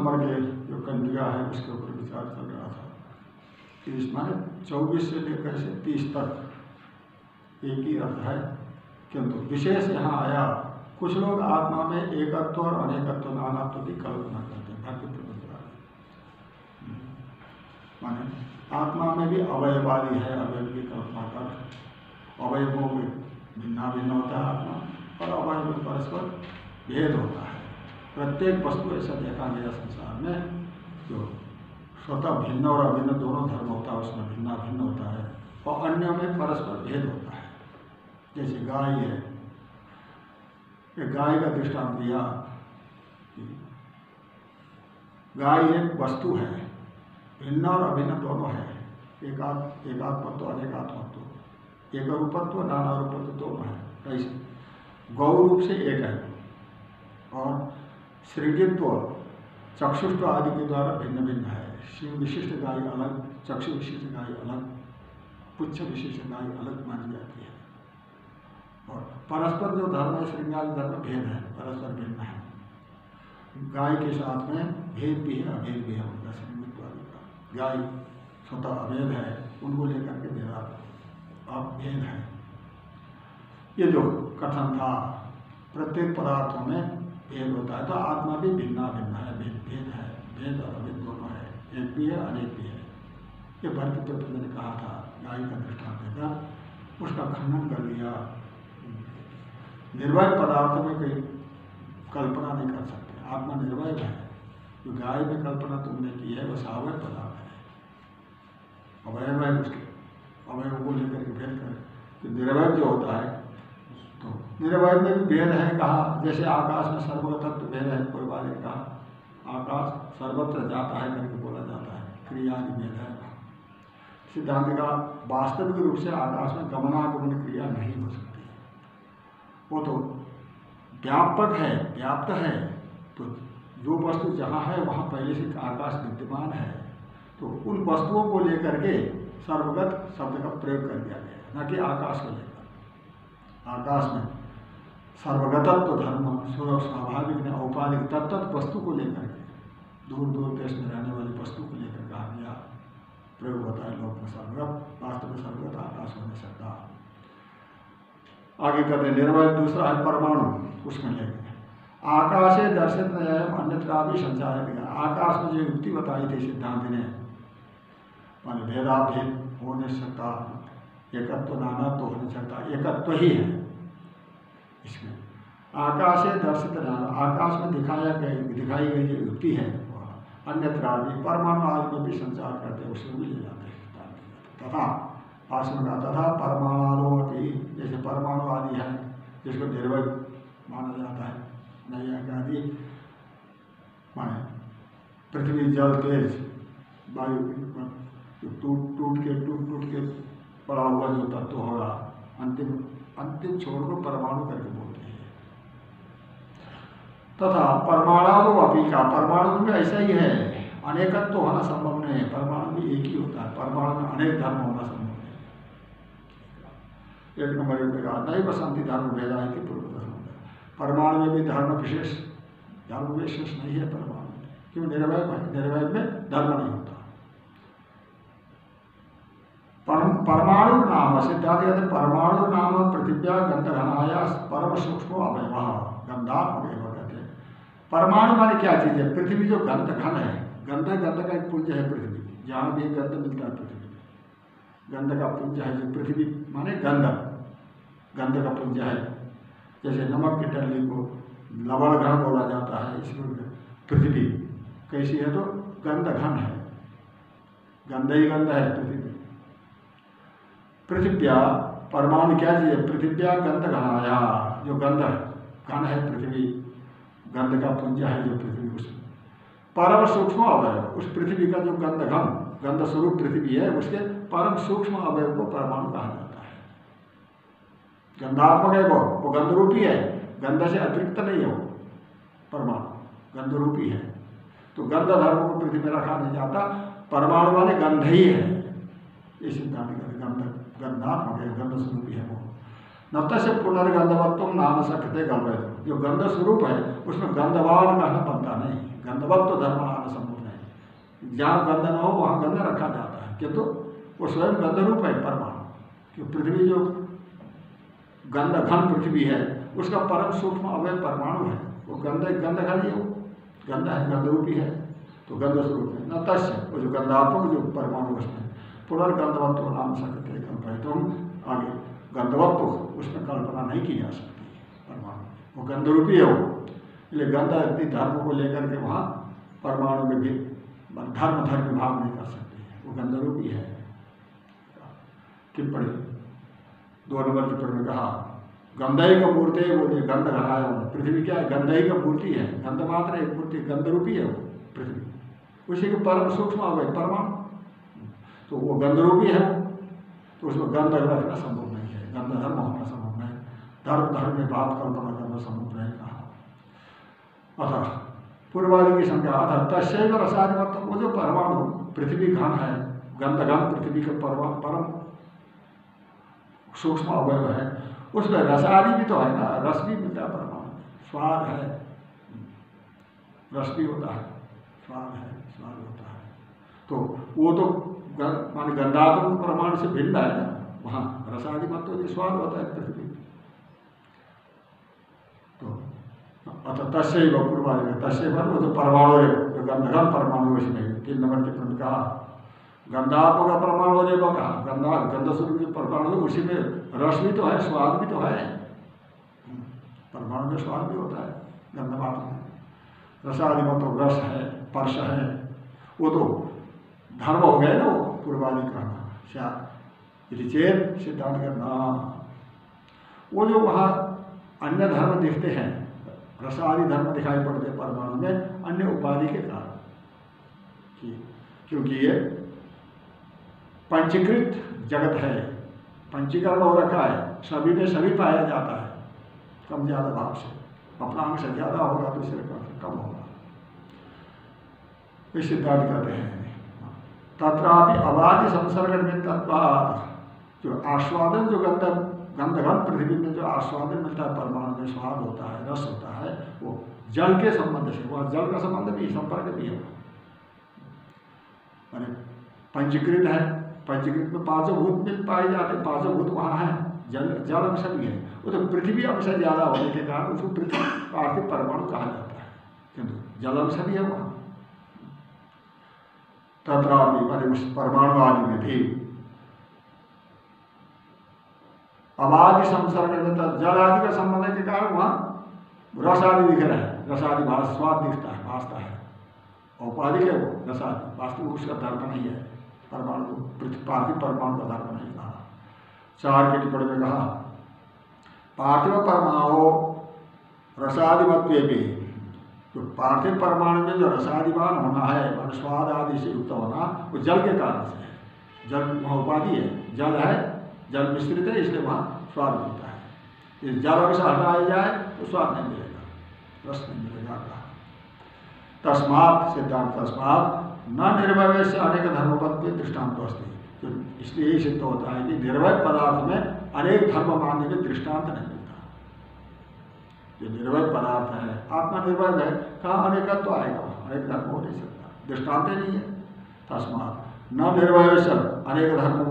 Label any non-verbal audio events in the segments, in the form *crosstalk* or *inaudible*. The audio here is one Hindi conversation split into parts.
नंबर के जो कंडिका है, उसके ऊपर विचार चल रहा था। तीस माने चौबीस से लेकर से तीस तक एक ही अर्थ है, किंतु विशेष यहाँ आया, कुछ लोग आत्मा में एकत्व और अनेकत्व नानात्व की कल्पना करते हैं, भक्ति प्रबंध माने आत्मा में भी अवयवादी है, अवयव की कल्पना कर। अवयवों में भिन्ना भिन्न होता है आत्मा और अवयव परस्पर भेद होता है। प्रत्येक वस्तु ऐसा देखा गया संसार में, जो स्वतः भिन्न और अभिन्न दोनों धर्म होता है, उसमें भिन्ना भिन्न होता है, और अन्य में परस्पर भेद होता है। जैसे गाय है, एक गाय का दृष्टांत दिया। गाय एक वस्तु है, भिन्न और अभिन्न दोनों है एकात् एकात्मत्व अनेकात्मत्व एक रूपत्व, नाना रूपत्व दोनों है कैसे गौ रूप से एक है, और सृजित्व चक्षुष्व आदि के द्वारा भिन्न भिन्न है शिव विशिष्ट गाय अलग चक्षु विशिष्ट गाय अलग पुच्छ विशिष्ट गाय अलग मानी जाती है। और परस्पर जो धर्म है, श्रृंगार धर्म भेद है, परस्पर भिन्न है। गाय के साथ में भेद भी है, अभेद भी है, उनका श्रृंगित्व आदि का। गाय स्वतः अभेद है, उनको लेकर के अब भेद है। ये जो कथन था, प्रत्येक पदार्थों में भेद होता है। तो आत्मा भी भिन्ना भिन्न है, भेद है, भेद और अभेद दोनों है। एक भी है, अनेक भी है। ये भरत प्रबंध ने कहा था गाय का दृष्टांत देकर, उसका खंडन कर दिया निर्भय पदार्थ में कोई कल्पना नहीं कर सकते। आत्मा निर्भय है, जो गाय में कल्पना तुमने की है वह सावय पदार्थ है। अवयव है उसके। अवयव को लेकर के भेद कर तो जो होता है तो निर्वय में भी भेद है कहा, जैसे आकाश में सर्वगतत्व भेद है, कोई वाले कहा। आकाश सर्वत्र जाता है, करके बोला जाता है, क्रिया भेद है। सिद्धांत का वास्तविक रूप से आकाश में गमनागमन क्रिया नहीं हो सकती। वो तो व्यापक है, व्याप्त है। तो जो वस्तु जहाँ है, वहाँ पहले से आकाश विद्यमान है। तो उन वस्तुओं को लेकर के सर्वगत शब्द का प्रयोग कर दिया गया न कि आकाश को लेकर। आकाश में सर्वगतत्व धर्म स्वाभाविक ने औपाधिक तत्त वस्तु को लेकर के दूर दूर देश में रहने वाली वस्तु को लेकर कहा गया। प्रयोग होता है लोक में सर्वगत, वास्तव में सर्वगत, आकाश होने सकता आगे कहते निर्भय दूसरा है परमाणु, उसमें ले गए। आकाशे दर्शित अन्यत्र भी संचारित आकाश में जो युक्ति बताई थी सिद्धांत ने। मान भेदाभेद हो नहीं सकता एकत्व नाना तो हो नहीं सकता एकत्व ही है। इसमें आकाशे दर्शित नाना आकाश में दिखाया गई दिखाई गई जो युक्ति है अन्यत्र भी परमाणु आदि में भी संचार करते हैं, उसमें भी ले जाते हैं तथा भाषण का तथा परमाणु जैसे परमाणु आदि है, जिसको निर्भय माना जाता है नहीं आदि, माने पृथ्वी, जल, तेज, वायु टूट टूट के, टूट टूट के पड़ा हुआ जो तत्व होगा। अंतिम अंतिम छोर को परमाणु करके बोलते हैं। तथा परमाणु अपी का, परमाणु में ऐसा ही है। अनेकत्व तो होना संभव नहीं है। परमाणु भी एक ही होता है। परमाणु में अनेक धर्म होना संभव नहीं एक नंबर एक कहा नहीं, बसंती धर्म भेदा है कि पूर्व परमाणु में भी धर्म विशेष धर्म विशेष नहीं है परमाणु क्यों? निर्भय में निर्भय में धर्म नहीं होता परमाणु नाम, सिद्धांत कहते परमाणु नाम पृथिव्या गंधघनाया परम सूक्ष्म अवयव गंधात्मक एवं कहते हैं। परमाणु माने क्या चीज़ है? पृथ्वी जो गंध घन है। गंध गंध का एक पुंज है पृथ्वी। जहाँ भी गंध मिलता है पृथ्वी गंध का पुंज है जो पृथ्वी माने गंध। गंध का पुंज है। जैसे नमक की टल्ली को लवण घन बोला जाता है इसमें पृथ्वी। कैसी है तो? गंध घन है। गंध ही गंध है, पृथ्वी पृथिव्या, परमाणु क्या चीज़ है? पृथिव्या गंध घनाया जो गंध घन है पृथ्वी। गंध का पुंज है जो पृथ्वी उसमें परम सूक्ष्म अवय उस पृथ्वी का जो गंध घन, गंध स्वरूप पृथ्वी है, उसके परम सूक्ष्म अवयव को परमाणु कहा जाता है। गंधात्मक है वो वो गंध रूपी है। गंध से अतिरिक्त नहीं है वो। परमाणु गंध रूपी है। तो गंध धर्म को पृथ्वी में रखा नहीं जाता। परमाणु वाले गंध ही है। ये सिद्धांत गंध। गंधात्मक है गंध स्वरूपी है वो। न से पुनर्गंधवत्व नाम सकते गलत जो गंध स्वरूप है, उसमें गंधवान कहना बनता नहीं। गंधवत्व धर्म आना संभव नहीं। जहाँ गंध न हो, वहाँ गंध रखा जाता है। किंतु वो स्वयं गंध रूप है, परमाणु। कि पृथ्वी जो गंध, घन पृथ्वी है, उसका परम सूक्ष्म अवय परमाणु है। वो गंध गंध घन ही हो गंध है गंध रूपी है तो गंध स्वरूप है। न तस्य वो जो गंधात्मक जो परमाणु उसमें पुनर्गंधवत्व नाम सकते तो आगे गंधवत्व उसमें कल्पना नहीं की जा सकती परमाणु। वो गंध रूपी है वो, इसलिए गंध अपनी धर्म को लेकर के वहाँ परमाणु में भी धर्म धर्म भाव नहीं कर सकते वो गंध रूपी है। टिप्पणी। दो नंबर टिप्पणी में कहा, गंधई का मूर्ति है बोलिए गंध घराया वो पृथ्वी क्या है? गंधई का मूर्ति है। गंध मात्र एक मूर्ति गंधरूपी है वो, पृथ्वी। उसी के परम सूक्ष्म आ गए, परमाणु। तो वो गंधरूपी है तो उसमें गंध रखना संभव नहीं है। गंध धर्म होना संभव नहीं। धर्म धर्म में बात कल्पना करना संभव नहीं कहा। अतः पूर्वादि की संख्या अतः तस्व रसाधिपत्य वो जो परमाणु, पृथ्वी घन है, गंध घन, पृथ्वी का परम सूक्ष्म अवयव है, उसमें रसादि भी तो है ना, रस भी मिलता है परमाणु स्वाद है। रस भी होता है। स्वाद है, स्वाद होता है। तो वो तो मान गंधात्मक प्रमाण से भिन्न है ना? वहाँ रसादि मत तो स्वाद होता है पृथ्वी तो अतः तस्य पूर्वादि तस्य वो तो परमाणु जो गंधगम परमाणु इसमें तीन नंबर के प्रति कहा। गंधात्म का परमाणु होने को कहा, गंधा गंध स्वरूप परमाणु उसी में रस भी तो है, स्वाद भी तो है। परमाणु में स्वाद भी होता है, गंधमात्र में। रसादि तो रस है पर्श है, वो तो धर्म हो गए ना वो पूर्वादि कहना चेत सिद्धांत करना वो जो वहाँ अन्य धर्म दिखते हैं, रसादि धर्म दिखाई पड़ते परमाणु में, अन्य उपाधि के कारण। क्योंकि ये पंचीकृत जगत है, पंचीकरण हो रखा है, सभी में सभी पाया जाता है, कम ज़्यादा भाव से। अपना अंश ज़्यादा होगा दूसरे का कम होगा। इस सिद्धांत कहते हैं तथापि अबाधि संसर्ग तत्वाद जो आस्वादन जो गंध गंधघन पृथ्वी में जो आस्वादन मिलता है, परमाणु में स्वाद होता है, रस होता है, वो जल के संबंध से वह जल का संबंध भी संपर्क भी है। मैंने पंचीकृत है, पंचीकृत में पाँचों भूत मिल पाए जाते पाँचों भूत वहाँ है, जल जल अंश भी है। वो तो पृथ्वी अंश ज़्यादा होने के कारण उसको पृथ्वी पार्थिव परमाणु कहा जाता है। किंतु जल अंश भी है वहाँ। तथा परमाणु आदि में भी अबाधि संसर्ग में जल आदि का संबंध के कारण वहाँ रस आदि दिख रहा है रस आदि स्वाद दिखता है भाषता है औपाधिक है वो रस आदि वास्तविक उसका धर्म नहीं है परमाणु पार्थिव परमाणु का धर्म नहीं कहा चार के टिप्पणी में कहा पार्थिव परमाणु रसादिमत्व भी तो पार्थिव परमाणु में जो रसादिमान होना है, मान स्वाद आदि से युक्त होना, वो जल के कारण से है। जल वहाँ उपाधि है। जल है, जल मिश्रित है, इसलिए वहाँ स्वाद मिलता है। ये जल अगर हटाया जाए तो स्वाद नहीं मिलेगा, रस नहीं मिलेगा कहा तस्मात, सिद्धांत तस्मात, न निर्भय से अनेक धर्मपद में दृष्टांत अस्थित तो इसलिए यही सिद्ध होता है कि निर्भय पदार्थ में अनेक धर्म मानने के दृष्टांत नहीं। जो निर्भय पदार्थ है। आत्मा निर्भय है। कहाँ अनेकत्व तो आएगा। अनेक धर्म हो नहीं सकता। दृष्टांत नहीं है। तस्मात न निर्भय से अनेक धर्म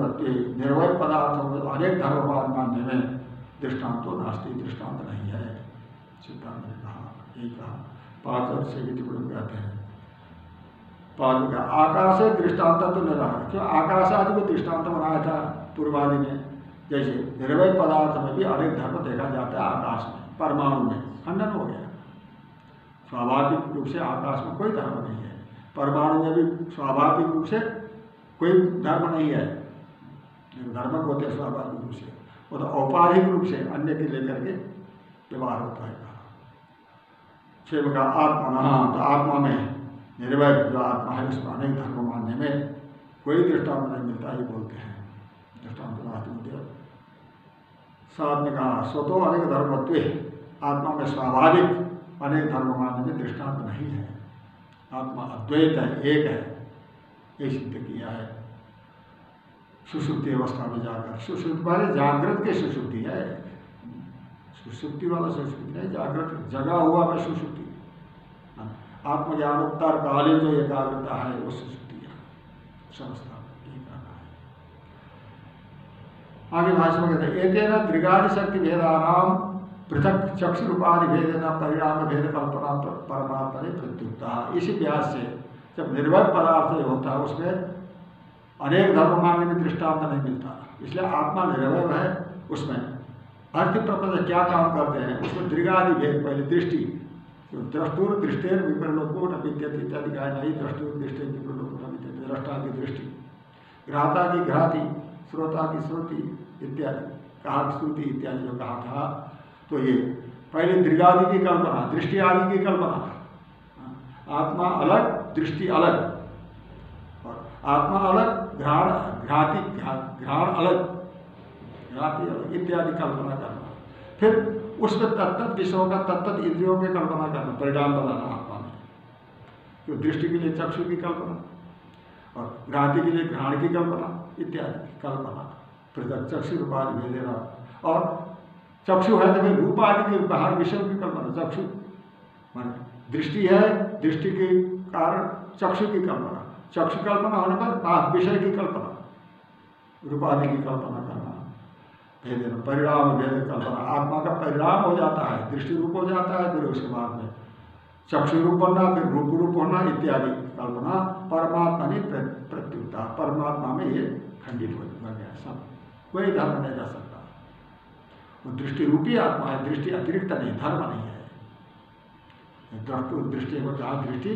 निर्भय पदार्थ अनेक धर्म मानने में दृष्टांत तो नास्ती। दृष्टांत नहीं है। सिद्धांत ने कहा। यही कहा। पाँच वर्ष से भी टिप्पणी कहते हैं। पाद का आकाश है दृष्टांत तो न रहा। क्यों? आकाश आदि को दृष्टांत बनाया था पूर्वादि में जैसे निर्भय पदार्थ में भी अनेक धर्म देखा जाता है आकाश में। परमाणु में खंडन हो गया। स्वाभाविक रूप से आकाश में कोई धर्म नहीं है। परमाणु में भी स्वाभाविक रूप से कोई धर्म नहीं है। धर्म होते स्वाभाविक रूप से, वो तो औपाधिक रूप से अन्य के लेकर के व्यवहार होता है। शिव का आत्मा तो आत्मा में निर्भय जो आत्मा है, उसको अनेक धर्म मानने में कोई दृष्टांत नहीं मिलता ही बोलते हैं। दृष्टांत नास्तिक साथ ने कहा स्वतो अनेक धर्मत्व। आत्मा में स्वाभाविक अनेक धर्म मानने में दृष्टांत नहीं है। आत्मा अद्वैत है, एक है, ये सिद्ध किया है। सुसुप्ति अवस्था में जाकर सुसुप्ति वाले जागृत के सुसुप्ति है। सुसुप्ति वाला सुसुप्ति है जागृत जगा हुआ में सुसुप्ति आत्मज्ञानोत्तर कालीन जो एकाग्रता है, वो सुसुप्ति है। समझता आगे भाषण में कहते हैं त्रिगादि शक्ति भेदानाम पृथक चक्षु रूपाधि भेद परिणाम भेद कल्पना परमात्मा ने प्रत्युक्ता। इसी व्यास से जब निर्भय पदार्थ होता है, उसमें अनेक धर्म मानने में दृष्टांत नहीं मिलता। इसलिए आत्मा निर्भय है, उसमें अर्थ प्रपंच क्या काम करते हैं, उसमें दीर्घादि भेद, पहले दृष्टि द्रष्टुर दृष्टेर विप्रलोको न इत्यादि कहा नहीं द्रष्टुर दृष्टि विप्रलोको न विद्यते दृष्टा की दृष्टि घ्राता की घ्राती श्रोता की श्रुति इत्यादि कहा श्रुति इत्यादि जो कहा था। तो ये पहले दीर्घादि की कल्पना दृष्टि आदि की कल्पना आत्मा अलग, दृष्टि अलग। और आत्मा अलग, घ्राण, घ्राति घ्राण अलग। घ्राति अलग, इत्यादि कल्पना करना। फिर उसमें तत्त विषयों का तत्त इंद्रियों की कल्पना करना, परिणाम बनाना आत्मा में। तो दृष्टि के लिए चक्षु की कल्पना, और घ्राति के लिए घ्राण की कल्पना, इत्यादि कल्पना। पृथक चक्षु रूपादि भेदेना और चक्षु है तो रूप आदि के बाहर विषय की कल्पना चक्षु। मान दृष्टि है, दृष्टि के कारण चक्षु की कल्पना। चक्षु कल्पना होने पर विषय की कल्पना रूपादि की कल्पना करना। भेद परिणाम भेद कल्पना। आत्मा का परिणाम हो जाता है, दृष्टि रूप हो जाता है, फिर उसके बाद में चक्षु रूप बनना, फिर रूप रूप होना, इत्यादि कल्पना परमात्मा ने प्रत्युत्ता परमात्मा में ये खंडित हो गया सब। कोई धर्म नहीं रह सकता। वो दृष्टि रूपी आत्मा है, दृष्टि अतिरिक्त नहीं, धर्म नहीं है। दृष्टि को कहा दृष्टि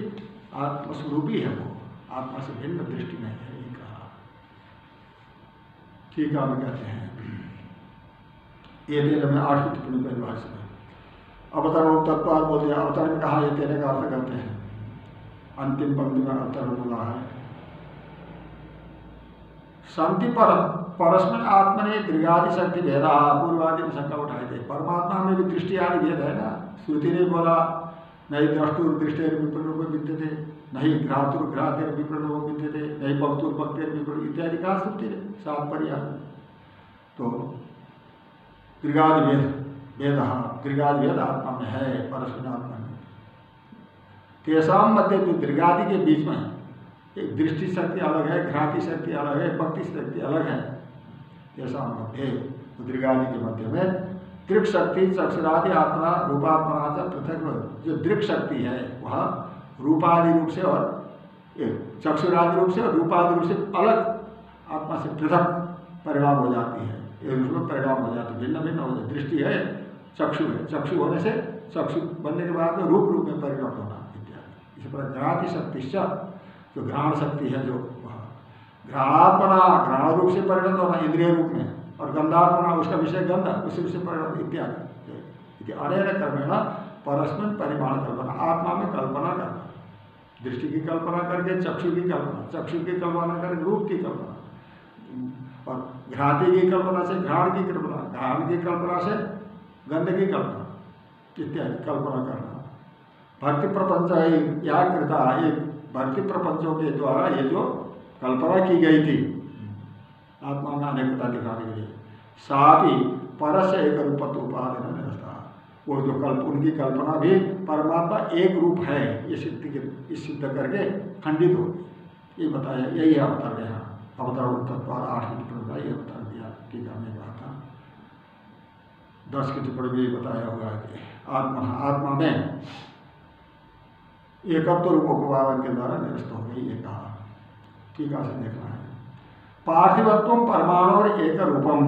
आत्मस्वरूपी है वो, आत्मा से भिन्न दृष्टि नहीं है, ये कहा। ठीक है कहते हैं। ये तेरे में आठ की टिप्पणी पहली भाषा में अवतरण तत्व बोलते हैं, अवतरण में कहा, ये तेरे का अर्थ करते हैं। अंतिम पंक्ति में अवतरण बोला है। शांति पर परस्पर आत्मा ने दीर्घादि शक्ति भेदा, पूर्वादि में शंका उठाए थे। परमात्मा में भी दृष्टि आदि भेद है ना? श्रुति ने बोला, नहीं द्रष्टुर दृष्टि विप्रणों विद्य थे नहीं घ्रातुर घ्रातेर विप्रणों विद्य थे नहीं भक्तुर भक्तिर विप्रण इत्यादि कहा श्रुति ने सात पर्याय तो दीर्घादि भेद भेद दीर्घादि भेद आत्मा में है परस्पर आत्मा में। तेसाम मध्य जो दीर्घादि के बीच में एक दृष्टि शक्ति अलग है, घ्राति शक्ति अलग है, भक्ति शक्ति अलग है। ऐसा मध्य दीर्घादि के मध्य में दृक शक्ति चक्षुरादि आत्मा, रूपात्मा से पृथक जो दृक शक्ति है, वह रूपादि रूप से और चक्षुरादि रूप से और रूपादि रूप से अलग आत्मा से पृथक परिणाम हो जाती है। एक रूप में परिणाम हो जाती है। भिन्न भिन्न हो जाती दृष्टि है, चक्षु है। चक्षु होने से चक्षु बनने के बाद में रूप रूप में परिणत होना, इत्यादि। इस प्रकार ज्ञाति शक्ति जो घ्राण शक्ति है, जो घ्राणात्मना घ्राण रूप से परिणत होना इंद्रिय रूप में, और गंधात्मना, उसका विषय गंध, उसी से परिणत, इत्यादि। अनेक क्रमेण परस्पर परिमाण कल्पना, आत्मा में कल्पना करना। दृष्टि की कल्पना करके चक्षु की कल्पना, चक्षु की कल्पना करके रूप की कल्पना। और घ्राति की कल्पना से घ्राण की कल्पना, घ्राण की कल्पना से गंध की कल्पना, इत्यादि, कल्पना करना। भक्ति प्रपंच या कृता एक भक्ति प्रपंचों के द्वारा ये जो कल्पना की गई थी। आत्मा में अनेकता दिखाने के लिए। साथ पर से एक रूपत्व उपाधि वो जो कल्प, उनकी कल्पना भी परमात्मा एक रूप है। ये सिद्ध के, इस सिद्ध करके खंडित हो। ये बताया, यही अवतर यहाँ। अवतरण तत्व आठ की टिप्पणी का ये अवतर दिया, टीका में कहा था। दस की टिप्पणी भी बताया हुआ है कि आत्मा आत्मा में एकत्व रूप उपवादन के द्वारा निरस्त हो गई, ये कहा। टीका से देखना है। पार्थिवत्व परमाणु और एक रूपम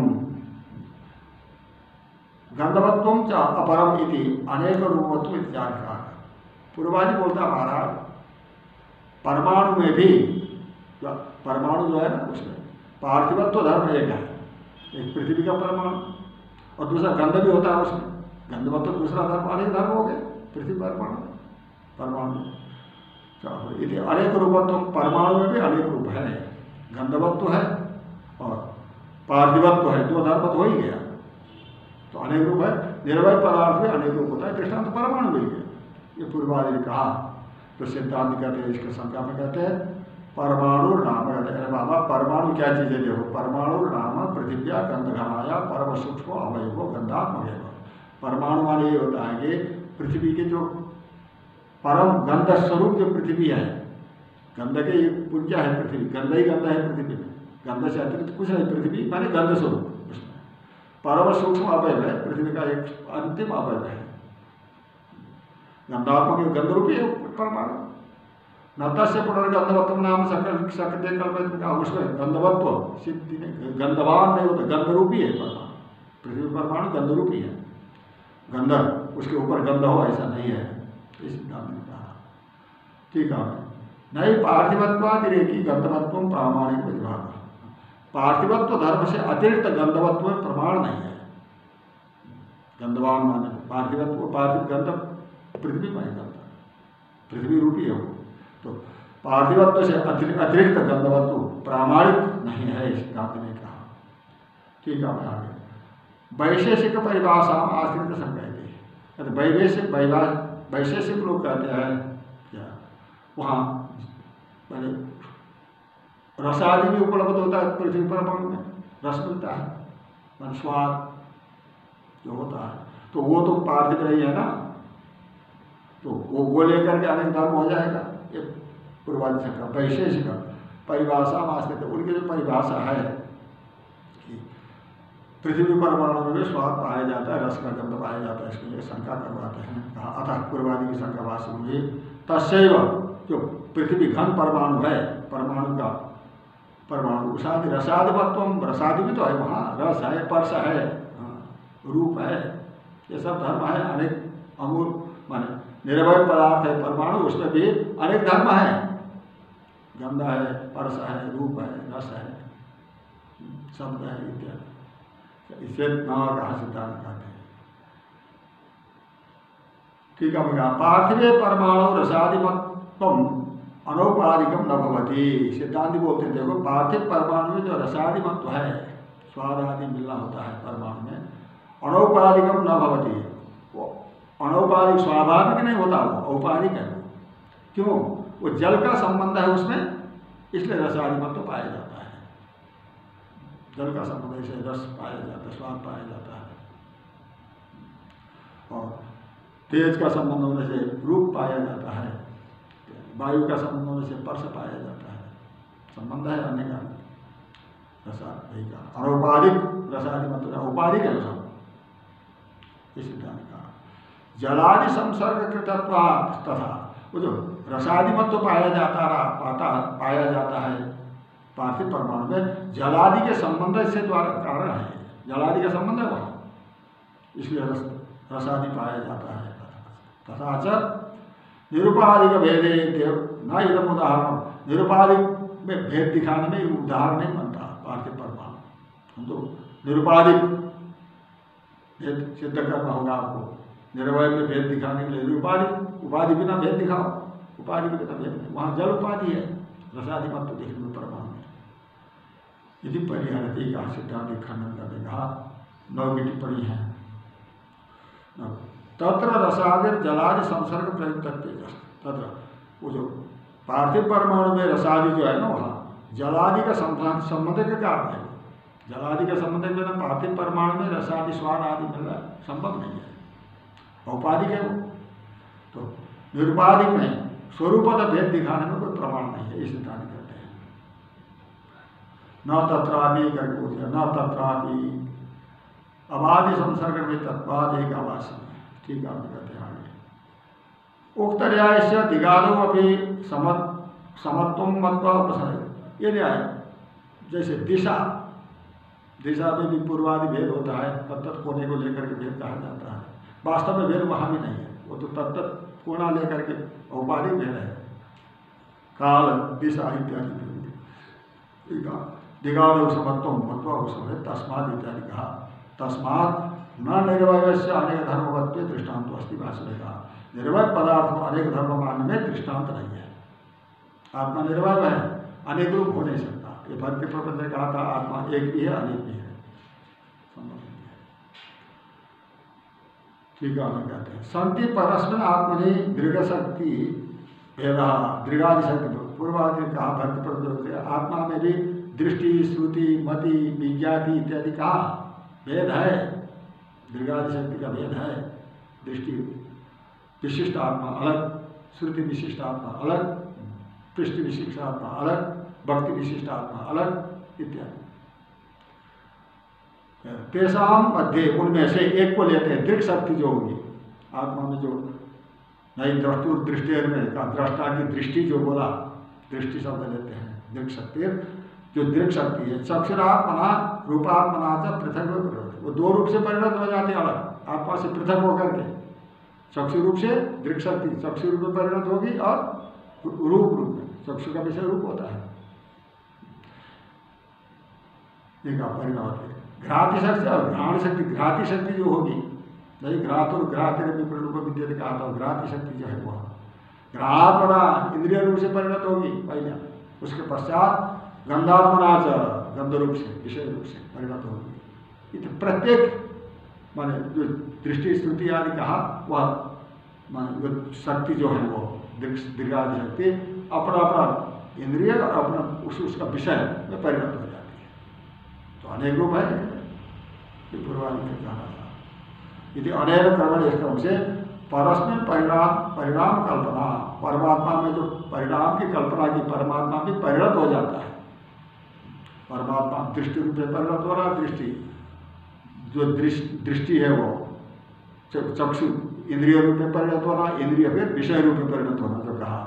गंधवत्व च अपरम इति अनेक रूपत्व इत्यादि कहा पूर्वाजी बोलता महाराज, परमाणु में भी परमाणु जो है ना, उसमें पार्थिवत्व धर्म एक है। एक पृथ्वी का परमाणु और दूसरा गंध भी होता है उसमें। गंधवत्व दूसरा धर्म, अनेक धर्म हो गए, पृथ्वी परमाणु परमाणु। यदि अनेक रूपत्व परमाणु में भी अनेक रूप है। गंधवत्व है और पार्थिवत्व है। दो धर्म तो हो ही गया। तो अनेक रूप है। निर्वय पदार्थ में अनेक रूप होता है। दृष्टांत परमाणु मिल गया ये पूर्वादि ने कहा तो सिद्धांत कहते हैं, इसके संख्या में कहते हैं, परमाणु नाम कहते अरे बाबा, परमाणु क्या चीज़ है देखो? परमाणु नाम पृथ्व्या गंधघनाया परम सूक्ष्म अवयव गंधात्मक परमाणु माने ये होता है कि पृथ्वी के जो परम गंध स्वरूप जो पृथ्वी है। गंध के ये पुंजा है पृथ्वी। गंध ही गंध है पृथ्वी में। गंध से अतिरिक्त कुछ नहीं, पृथ्वी माने गंध स्वरूप। परम सूक्ष्म अवयव है, पृथ्वी का एक अंतिम अवयव है। गंधात्मक गंध रूपी है, परमाणु। न से पुनर्गंधवत्व नाम सकल सकते उसमें गंधवत्व, सिद्धि नहीं गंधवान नहीं होता गंध रूपी है परमाणु। पृथ्वी परमाणु गंध रूपी है। गंध, उसके ऊपर गंध हो, ऐसा नहीं है। इस सिद्धांत कहा ठीक है। नहीं, पार्थिवत्वातिरेकी गंधवत्व प्रामाणिक प्रतिभाग पार्थिवत्व धर्म से अतिरिक्त गंधवत्व प्रमाण नहीं है। गंधवान माने पार्थिवत्व, पार्थिव गंध पृथ्वी में गंध पृथ्वी रूपी है वो। तो पार्थिवत्व से अतिरिक्त गंधवत्व प्रामाणिक नहीं है, इस सिद्धांत ने कहा। ठीक है आगे। वैशेषिक परिभाषा आश्रित संकहित वैवेशिक वैशेषिक लोग कहते हैं क्या वहाँ मैंने रसादि भी उपलब्ध होता है पृथ्वी पर अपन में, रस मिलता है मन स्वाद जो होता है। तो वो तो पार्थिव नहीं है ना तो वो वो लेकर के अनेक धर्म हो जाएगा, ये पूर्वाधि शंका वैशेषिक परिभाषा आश्रित उनकी जो परिभाषा है पृथ्वी परमाणु में भी स्वाद पाया जाता है रस का गंध पाया जाता है इसके लिए शंका करवाते हैं। कहा अतः पूर्वादि की शंका वास्तव हुई तस्व जो पृथ्वी घन परमाणु है परमाणु का परमाणु उषादि रसादिमत्व रसादि भी तो है वहाँ रस है पर्श है हाँ, रूप है ये सब धर्म है अनेक अमूल माने निर्भय पदार्थ है परमाणु उसमें भी अनेक धर्म है। गंध है पर्श है रूप है रस है शब्द है इत्यादि। इसे नवा कहा सिद्धांत कहते हैं ठीक है पार्थिवे परमाणु रसादिमत्व अनौपाधिकम न भवती। सिद्धांत बोलते देखो, पार्थिव परमाणु में जो रसादिमत्व है, स्वाद आदि मिलना होता है परमाणु में अनौपाधिकम न भवती। वो अनौपाधिक स्वाभाविक नहीं होता, वो औपाधिक है। क्यों? वो जल का संबंध है उसमें, इसलिए रसादिमत्व पाया जाता है। जल का संबंध से रस पाया जाता है, स्वाद पाया जाता है। और तेज का संबंध होने से रूप पाया जाता है, वायु का संबंध होने से पर्श पाया जाता है। संबंध है अन्य का। रसादि का। अनौपाधिक रसादि मतलब औपाधिक है सब इस सिद्धांत का। जलादि संसर्ग कृतत्व तथा। वो जो रसादि मत तो पाया जाता रहा, पाता, पाया जाता है पार्थिव परमाणु में जलादि के संबंध इससे द्वारा कारण है। जलादि का संबंध है वहाँ। इसलिए रस, रसादि पाया जाता है। तथा च निरुपाधिक भेदे देव, न इधम उदाहरण निरुपाधिक में भेद दिखाने में उदाहरण नहीं बनता पार्थिव परमाणु। हम तो निरुपाधिक भेद सिद्ध करना होगा आपको। निर्वय में भेद दिखाने के लिए निरुपाधिक उपाधि बिना भेद दिखाओ। उपाधि के बिना भेद वहाँ जल उपाधि है। रसादि मत तो देखने में परमाणु यदि परिहरती का सिद्धांत खंडन कहा, नौ की टिप्पणी है। तत्र रसादिर जलादि संसर्ग प्रयुक्त तत्र वो जो पार्थिव परमाणु में रसादि जो है ना वहाँ, जलादि का संबंध संबंध के कारण है। जलादि के संबंध में ना पार्थिव परमाणु में रसादि, स्वाद आदि मिलना संभव नहीं है। औपाधिक है वो। तो निरुपाधिक में स्वरूप भेद दिखाने में कोई प्रमाण नहीं है इस सिद्धांत न तत्रापि करके न तत्रापि अबाधि संसर्ग में तत्वाद एक आवास ठीक है कहते हैं आगे। उक्त न्याय से दिगादो समत, समत्व मत्व ये न्याय। जैसे दिशा दिशा में भी पूर्वादि भेद होता है तत्त कोने को लेकर के भेद कहा जाता है। वास्तव में भेद वहाँ भी नहीं है। वो तो तत्त कोना लेकर के औपाधिक भेद है। काल, दिशा इत्यादि है दिगाद समत्व मत्व समय तस्माद इत्यादि कहा तस्मात न निर्वय से अनेक धर्मवत्व दृष्टांत अस्थि भाषण कहा निर्वय पदार्थ को अनेक धर्म मानने में दृष्टांत नहीं है। आत्मा निर्वय है अनेक रूप हो नहीं सकता। ये भक्ति प्रबंध ने कहा था आत्मा एक भी है, अनेक भी है। ठीक है हमें कहते हैं। संति परस्मिन आत्मनि दृढ़ शक्ति भेद दृढ़ादि शक्ति पूर्वादि कहा, भक्त प्रति आत्मा में भी दृष्टि, श्रुति, मति, विज्ञाति इत्यादि कहा भेद है। दृढ़ादि शक्ति का भेद है। दृष्टि विशिष्ट आत्मा अलग, श्रुति विशिष्ट आत्मा अलग पृष्ठ विशिष्ट आत्मा अलग, भक्ति विशिष्ट आत्मा अलग इत्यादि। तेसाम मध्य उनमें से एक को लेते हैं, दृक शक्ति जो होगी, आत्मा में जो नई दृष्टि में, का दृष्टा की दृष्टि जो बोला, दृष्टि शब्द लेते हैं दृढ़ शक्ति। जो दृढ़ शक्ति है। चक्षुरात्मना, रूपात्मना से पृथक वो दो रूप से परिणत हो जाते हैं, अलग। आत्मा से पृथक होकर के। चक्षु रूप से दृढ़ शक्ति, चक्षु रूप में परिणत होगी और रूप रूप में। चक्षु का विषय रूप होता है। एक परिणाम है। घ्राति शक्ति और घ्राण शक्ति। घ्राति शक्ति जो होगी, नहीं, घ्रात और घ्रात रूप विद्या कहा था घ्राति शक्ति जो है वह। घ्रात्मना इंद्रिय रूप से परिणत होगी पहले उसके पश्चात गंधात्मना गंध रूप से विषय रूप से परिणत होगी प्रत्येक, माने जो दृष्टि स्तुति आदि कहा, वह, माने जो शक्ति जो है वो दीर्घादि शक्ति, अपना अपना इंद्रिय और अपना उस, उसका विषय में परिणत हो जाती है। तो अनेक रूप है ये पूर्वादि ने कहा था। यदि अनेक क्रमण इस क्रम से परस्मिन परिणाम परिणाम कल्पना, परमात्मा में जो परिणाम की कल्पना की, परमात्मा भी परिणत हो जाता है परमात्मा दृष्टि रूप परिणत हो दृष्टि। जो दृष्टि है वो चक्षु, इंद्रिय रूप में परिणत होना, इंद्रिय फिर विषय रूप में परिणत होना, जो कहा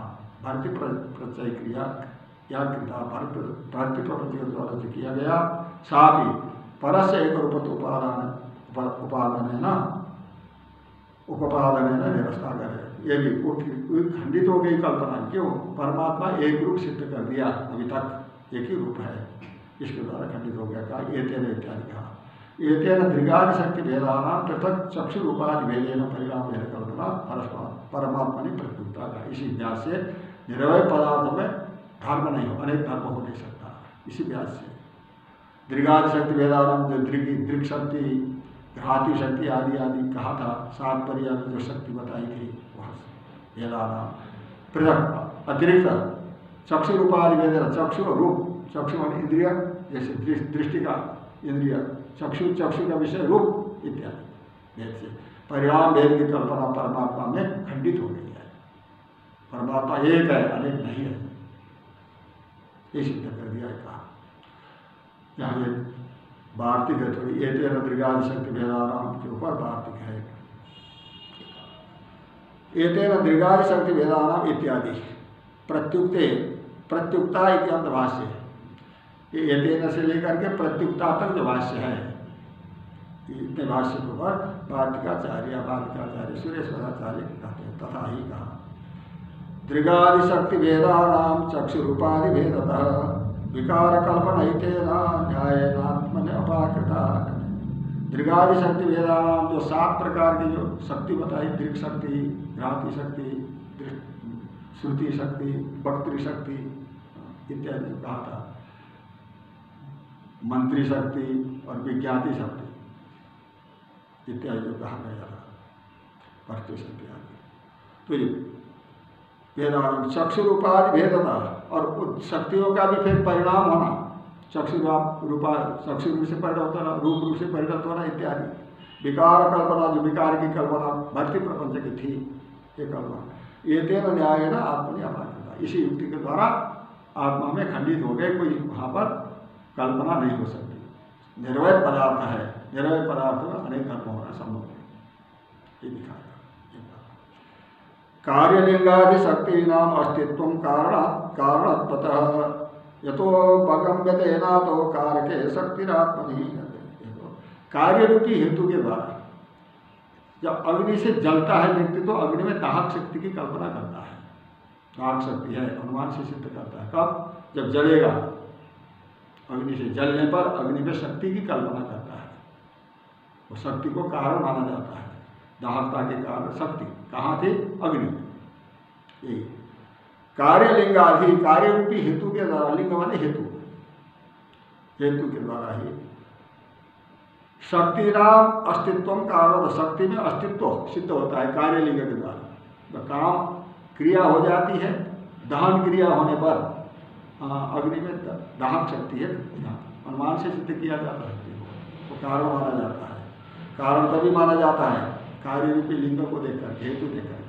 भारतीय प्रत्यय क्रिया क्या कृता भारतीय प्रपंच के द्वारा जो किया गया, साथ ही परस एक रूप उपादान उपादान है ना उपादान है ना निरस्ता करे। ये भी खंडित हो गई कल्पना, क्यों? परमात्मा एक रूप सिद्ध कर दिया, अभी तक एक ही रूप है। इसके द्वारा खंडित हो गया कहा तेरे इत्यादि कहा। एतेन दृगादि शक्ति भेदाना पृथक चक्षु उपाधि भेदेन परिणाम भेद कल्पना परस्पर परमात्मा ने प्रकृता का इसी व्यास से निरवय पदार्थों में धर्म नहीं हो, अनेक धर्म हो नहीं सकता। इसी व्यास से। दृगादि शक्ति भेदान जो दृग दृग शक्ति, घाती शक्ति आदि आदि कहा था, सात परिया में जो शक्ति बताई थी, वह भेदाना। पृथक, अतिरिक्त चक्षु रूपादि भेद चक्षु रूप चक्षु मान इंद्रिय जैसे दृष्टि का इंद्रिय, चक्षु चक्षु का विषय रूप इत्यादि। भेद से। परिणाम भेद की कल्पना परमात्मा में खंडित हो गई है। परमात्मा एक है, अनेक नहीं है। ये सिद्ध कर दिया है कहा। यहाँ ये वार्तिक है, थोड़ी ये तेरह शक्ति भेदाराम के ऊपर वार्तिक है। एतेन दृगादि शक्ति भेदानाम इत्यादि। प्रत्युक्ते, प्रत्युक्ता इति अंतभाष्य ये एतेन से लेकर के प्रत्युक्ता तक जो भाष्य है, इतने भाष्य के ऊपर वार्तिकाचार्य वार्तिकाचार्य सुरेश्वराचार्य कहते हैं, तथा ही कहा। दृगादि शक्ति भेदानाम चक्षु रूपादि भेदतः विकार कल्पना न्याय नात्मन अपाकृता। दृगादि शक्ति भेदानाम जो सात प्रकार की जो शक्ति बताई, दृग शक्ति, घ्राति शक्ति श्रुति शक्ति भक्ति शक्ति, इत्यादि कहा था। मंत्री शक्ति और विज्ञाति शक्ति। इत्यादि जो कहा गया था। परत्युषण आदि। तो ये वेदान चक्षु रूपादि भेदता और शक्तियों का भी फिर परिणाम होना, चक्षु रूपा, चक्षु रूप से परिणत होना, रूप रूप से परिणत होना इत्यादि। विकार कल्पना, जो विकार की कल्पना भक्ति प्रपंच की थी, ये कल्पना। ये तेन न्याय ना आत्मनि अपराध इसी युक्ति के द्वारा आत्मा में खंडित हो गए कोई वहाँ पर कल्पना नहीं हो सकती। निर्वय पदार्थ है, निर्वय पदार्थ में अनेक कर्म होना संभव है। ये दिखाया कार्यलिंगादि शक्ति नाम अस्तित्व कारण कारणत्वतः यथो पगम्यते ना तो कारके शक्तिरात्मनि। कार्य रूपी हेतु के द्वारा। जब अग्नि से जलता है व्यक्ति तो अग्नि में दाहक शक्ति की कल्पना करता है। दाहक शक्ति है अनुमान से सिद्ध करता है। कब? जब जलेगा अग्नि से जलने पर अग्नि में शक्ति की कल्पना करता है। वो शक्ति को कारण माना जाता है। दाहकता के कारण शक्ति। कहाँ थे? अग्नि। ये कार्य रूपी हेतु के द्वारा, लिंग माने हेतु। हेतु के द्वारा ही शक्ति नाम अस्तित्व कारण शक्ति में अस्तित्व सिद्ध होता है कार्य लिंग के द्वारा। तो काम क्रिया हो जाती है, दहन क्रिया होने पर अग्नि में दाहक शक्ति है अनुमान से सिद्ध किया जाता है तो कारण माना जाता है। कारण तभी माना जाता है, कार्य रूपी लिंग को देखकर, हेतु देखकर।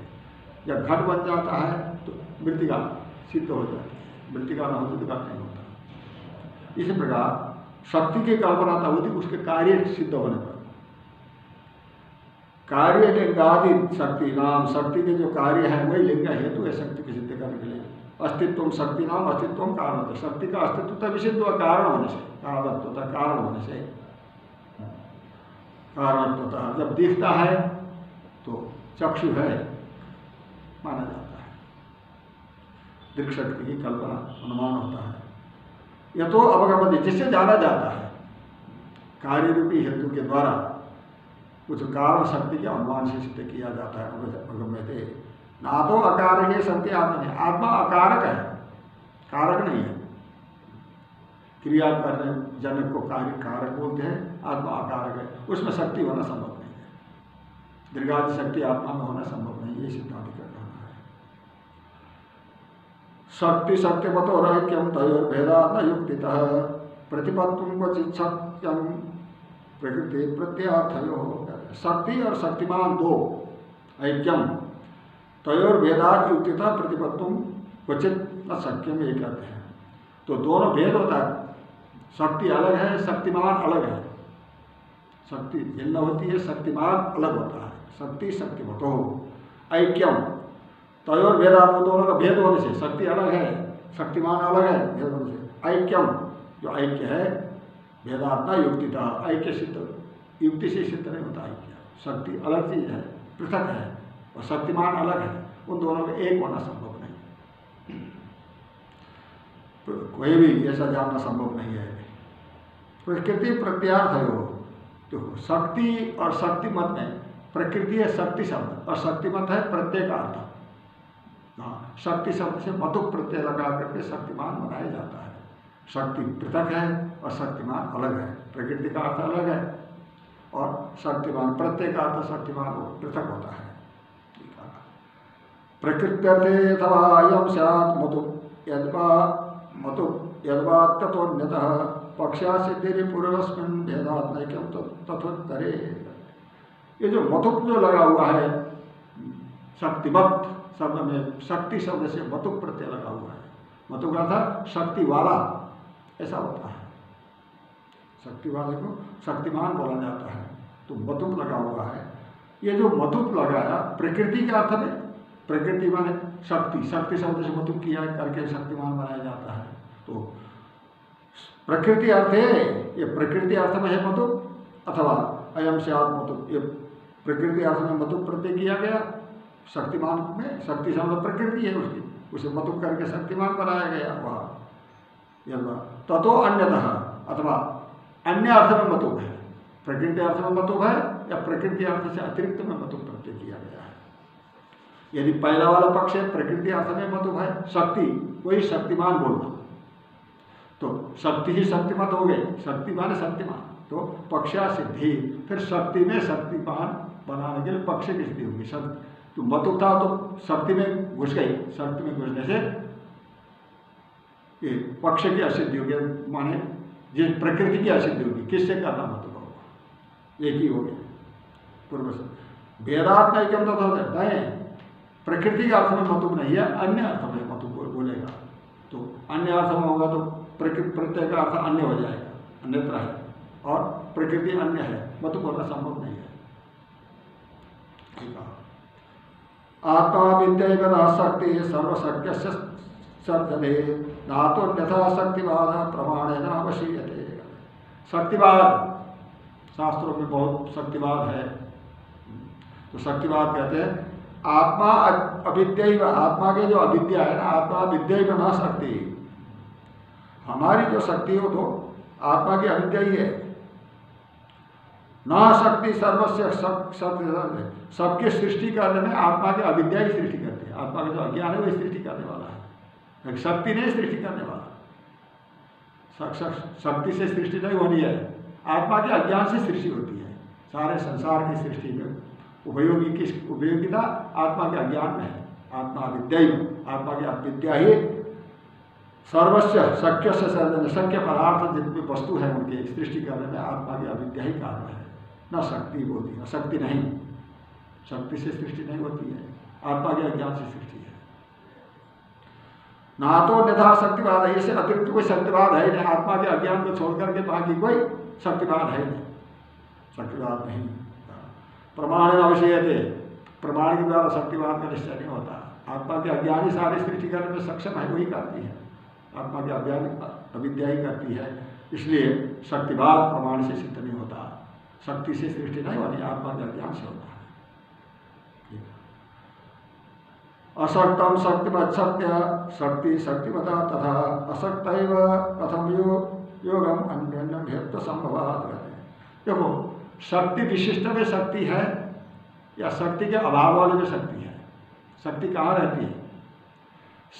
जब घट बन जाता है तो मृतिका सिद्ध हो जाती है। मृतिका न होती तो घट नहीं होता। इसी प्रकार, शक्ति की कल्पना तब होती उसके कार्य सिद्ध होने पर। कार्य लिंगादि शक्ति, नाम शक्ति के जो कार्य है, वही लिंग, हेतु है शक्ति की सिद्ध करने के लिए। अस्तित्व शक्ति नाम अस्तित्व कारण। होता शक्ति का अस्तित्व तभी सिद्ध हुआ कारण होने से कारणत्वता कारण होने से कारणत्वता। जब दिखता है तो चक्षु है, माना जाता है। दृक् शक्ति की कल्पना, अनुमान होता है। यह तो अवगमति, जिससे जाना जाता है कार्य रूपी हेतु के द्वारा कुछ कारण शक्ति के अनुमान से सिद्ध किया जाता है। अवगम्यते। ना तो अकार है शक्ति आत्मा नहीं, आत्मा अकारक है, कारक नहीं है। क्रिया करने जनक को कार्य, कारक बोलते हैं, आत्मा अकारक है। उसमें शक्ति होना संभव नहीं है। दीर्घादि शक्ति आत्मा में होना संभव नहीं ये सिद्धांत शक्ति शक्ति मतो रैक्यम तयोर्भेदा न युक्ति प्रतिपत्व क्वचित सत्यम प्रकृति प्रत्यार्थयो शक्ति और शक्तिमान दो, ऐक्यम। तयोर्भेदात युक्तिता प्रतिपत्व क्वचित न सक्यम एक कहते हैं। तो दोनों भेद होता है। शक्ति अलग है, शक्तिमान अलग है। शक्ति भिन्न होती है, शक्तिमान अलग होता है। शक्ति शक्तिमतो। ऐक्यम। तयोर भेदा तो दोनों का भेद होने से शक्ति अलग है, शक्तिमान अलग है, भेद होने से ऐक्यम। जो ऐक्य है भेदात्मा युक्तिता, ऐक्य सिद्ध युक्ति से सिद्ध नहीं होता ऐक्य। शक्ति अलग चीज़ है, पृथक है। और शक्तिमान अलग है। उन दोनों में एक होना संभव नहीं। तो कोई भी ऐसा जानना संभव नहीं है। प्रकृति प्रत्यार्थ है वो। तो शक्ति और शक्तिमत में प्रकृति है शक्ति शब्द और शक्तिमत है प्रत्येक अर्थ। हाँ शक्ति शब्द से मतु प्रत्यय लगा करके शक्तिमान बनाया जाता है। शक्ति पृथक है और शक्तिमान अलग है। प्रकृति का अर्थ अलग है और शक्तिमान, प्रत्येक अर्थ शक्तिमान पृथक होता है। प्रकृत्यर्थे अथवा अयम सैत मतु यद्वा मतु यद्वा तथोन्यत पक्षा सिद्धि पूर्वस्मिन भेदात्मक्यम तथोत्तरे। ये जो मतुप जो लगा हुआ है शक्तिवत शब्द में, शक्ति शब्द से मतु प्रत्यय लगा हुआ है। मतु का था शक्ति वाला ऐसा होता है। शक्ति वाले को शक्तिमान बोला जाता है तो मतुप लगा हुआ है। ये जो मतुप लगाया, प्रकृति के अर्थ में प्रकृति माने शक्ति। शक्ति शब्द से मतुप किया करके शक्तिमान बनाया जाता है। तो प्रकृति अर्थ है, ये प्रकृति अर्थ में है मतुप अथवा अयम से आत्म मतुप ये प्रकृति अर्थ में मतुप प्रत्यय किया गया। शक्तिमान में शक्ति शब्द प्रकृति है उसकी। उसे मतुक करके शक्तिमान बनाया गया वह तथो अन्यतः, अथवा अन्य अर्थ में मतुक है। प्रकृति अर्थ में मतुक है या प्रकृति अर्थ से अतिरिक्त में मतुक प्रत्यय किया गया है। यदि पहला वाला पक्ष है, प्रकृति अर्थ में मतुक है, शक्ति, वही शक्तिमान बोलना तो शक्ति ही शक्तिमत हो गई, शक्तिमान शक्तिमान। तो पक्षा सिद्धि, फिर शक्ति में शक्तिमान बनाने के लिए पक्ष की स्थिति होगी। शक्ति तो मतुक था तो शक्ति में घुस गई, शक्ति में घुसने से पक्ष की असिद्धि होगी, माने जिस प्रकृति की असिद्धि होगी, किससे करना मतुक होगा? एक ही हो गया। पूर्व से। वेदार्थ नहीं कम तो नहीं प्रकृति के अर्थ में मतुक नहीं है, अन्य अर्थ में मतुक बोलेगा। तो अन्य अर्थ में होगा तो प्रकृति प्रत्यय का अर्थ अन्य हो जाएगा, अन्यत्र है। और प्रकृति अन्य है मतुक होना संभव नहीं है। आत्मा विद्या शक्ति सर्वशक्य सर्जने धातु अन्यथा शक्तिवाद प्रमाण है अवशीयते। शक्तिवाद, शास्त्रों में बहुत शक्तिवाद है। तो शक्तिवाद कहते हैं आत्मा अविद्या आत्मा के जो अविद्या है ना, आत्मा विद्या न शक्ति। हमारी जो शक्ति हो तो आत्मा की अविद्या ही है। न शक्ति सर्वस्व शक्ति सबके सृष्टि करने में आत्मा की अविद्या ही सृष्टि करती है। आत्मा का जो अज्ञान है, वही सृष्टि करने वाला है। शक्ति नहीं सृष्टि करने वाला। शक्ति से सृष्टि नहीं होनी है। आत्मा के अज्ञान से सृष्टि होती है। सारे संसार की सृष्टि में उपयोगी किस उपयोगिता? आत्मा के अज्ञान में है। आत्मा विद्या ही, आत्मा की अविद्या ही। सर्वस्व शक्य से शक्य पदार्थ जितनी वस्तु है उनके सृष्टि करने में आत्मा की अविद्या ही कारण है। न शक्ति होती है शक्ति नहीं। शक्ति से सृष्टि नहीं होती है, आत्मा के अज्ञान से सृष्टि है। ना तो निधा शक्तिवाद है इससे अतिरिक्त कोई शक्तिवाद है नहीं। आत्मा के अज्ञान को छोड़ करके बाकी कोई शक्तिवाद है नहीं। शक्तिवाद नहीं। प्रमाण अवश्य थे प्रमाण के द्वारा शक्तिवाद का निश्चय नहीं होता। आत्मा के अज्ञानी सारी सृष्टि करने में सक्षम है वही करती है। आत्मा के अज्ञान अविद्या ही करती है। इसलिए शक्तिवाद प्रमाण से सिद्ध नहीं होता। शक्ति से सृष्टि नहीं होती, आत्मा के अज्ञान से होता है। अशक्तम शक्तिमत सत्य शक्ति शक्तिमता तथा अशक्त कथम योग योगम अन्य भेद संभव कहते देखो शक्ति विशिष्ट में शक्ति है या शक्ति के अभाव वाले में शक्ति है? शक्ति कहाँ रहती है?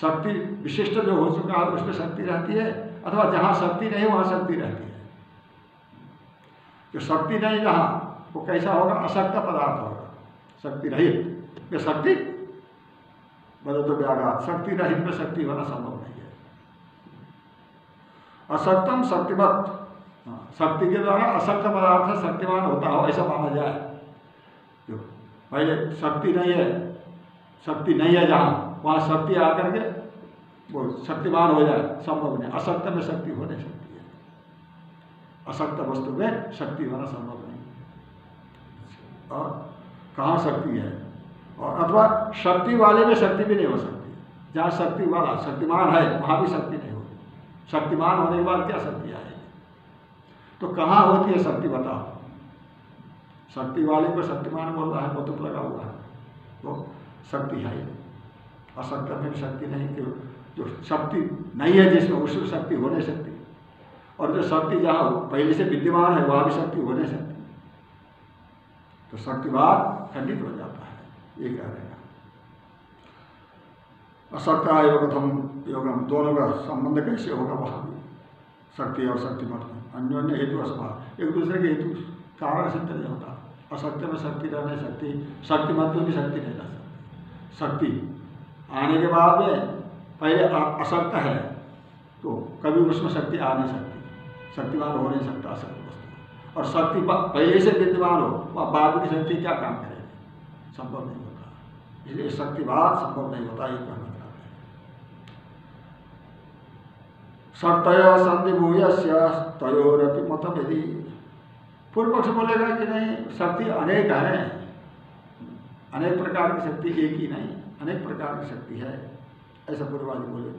शक्ति विशिष्ट जो हो चुका है उसमें शक्ति रहती है? अथवा जहाँ शक्ति नहीं वहाँ शक्ति रहती है। जो शक्ति नहीं जहाँ वो कैसा होगा? अशक्त पदार्थ होगा। शक्ति रहित ये शक्ति बोले तो व्याघात शक्ति रहित में शक्ति होना संभव नहीं है। असक्तम शक्तिमत हाँ, शक्ति के द्वारा अशक्त पदार्थ शक्तिमान होता हो, ऐसा माना जाए। पहले शक्ति नहीं है, शक्ति नहीं है जहाँ, वहाँ शक्ति आकर के वो शक्तिमान हो जाए, संभव नहीं। अशक्त में शक्ति हो नहीं सकती है। अशक्त वस्तु में शक्ति होना संभव नहीं। और कहाँ शक्ति है? और अथवा शक्ति वाले में शक्ति भी नहीं हो सकती। जहाँ शक्ति वाला, शक्तिमान है, वहाँ भी शक्ति नहीं होती। शक्तिमान होने के बाद क्या शक्ति आएगी? तो कहाँ होती है शक्ति बताओ। शक्ति वाले को शक्तिमान बोल रहा है, वो तो लगा हुआ है। वो शक्ति है असत्य में शक्ति नहीं, कि जो शक्ति नहीं है जिसमें उसमें शक्ति हो नहीं सकती। और जो शक्ति जहाँ पहले से विद्यमान है, वहाँ भी शक्ति हो नहीं सकती। तो शक्तिवाद खंडित हो जाता है, ये कह रहे हैं। एवं कथम योगम, दोनों का संबंध कैसे होगा वहाँ भी? शक्ति और शक्तिमत में अन्योन्य हेतु असभा एक दूसरे के हेतु कारण सिद्ध नहीं होता। असत्य में शक्ति रह नहीं सकती शक्तिमत में भी शक्ति नहीं रह सकती। शक्ति आने के बाद में पहले असक्त है तो कभी उसमें शक्ति आ नहीं सकती। शक्तिमान हो नहीं सकता असक्त वस्तु। और शक्ति पहले से विद्यमान हो, वह बाद की शक्ति क्या काम करेगी? संभव नहीं होता। इसलिए शक्तिवाद संभव नहीं होता, ये कहना चाहते हैं सत्तय संधिभूय तयोरपि मत यदि पूर्व पक्ष बोलेगा कि नहीं, शक्ति अनेक है। अनेक प्रकार की शक्ति एक ही नहीं, अनेक प्रकार की शक्ति है, ऐसा पूर्वादि बोले।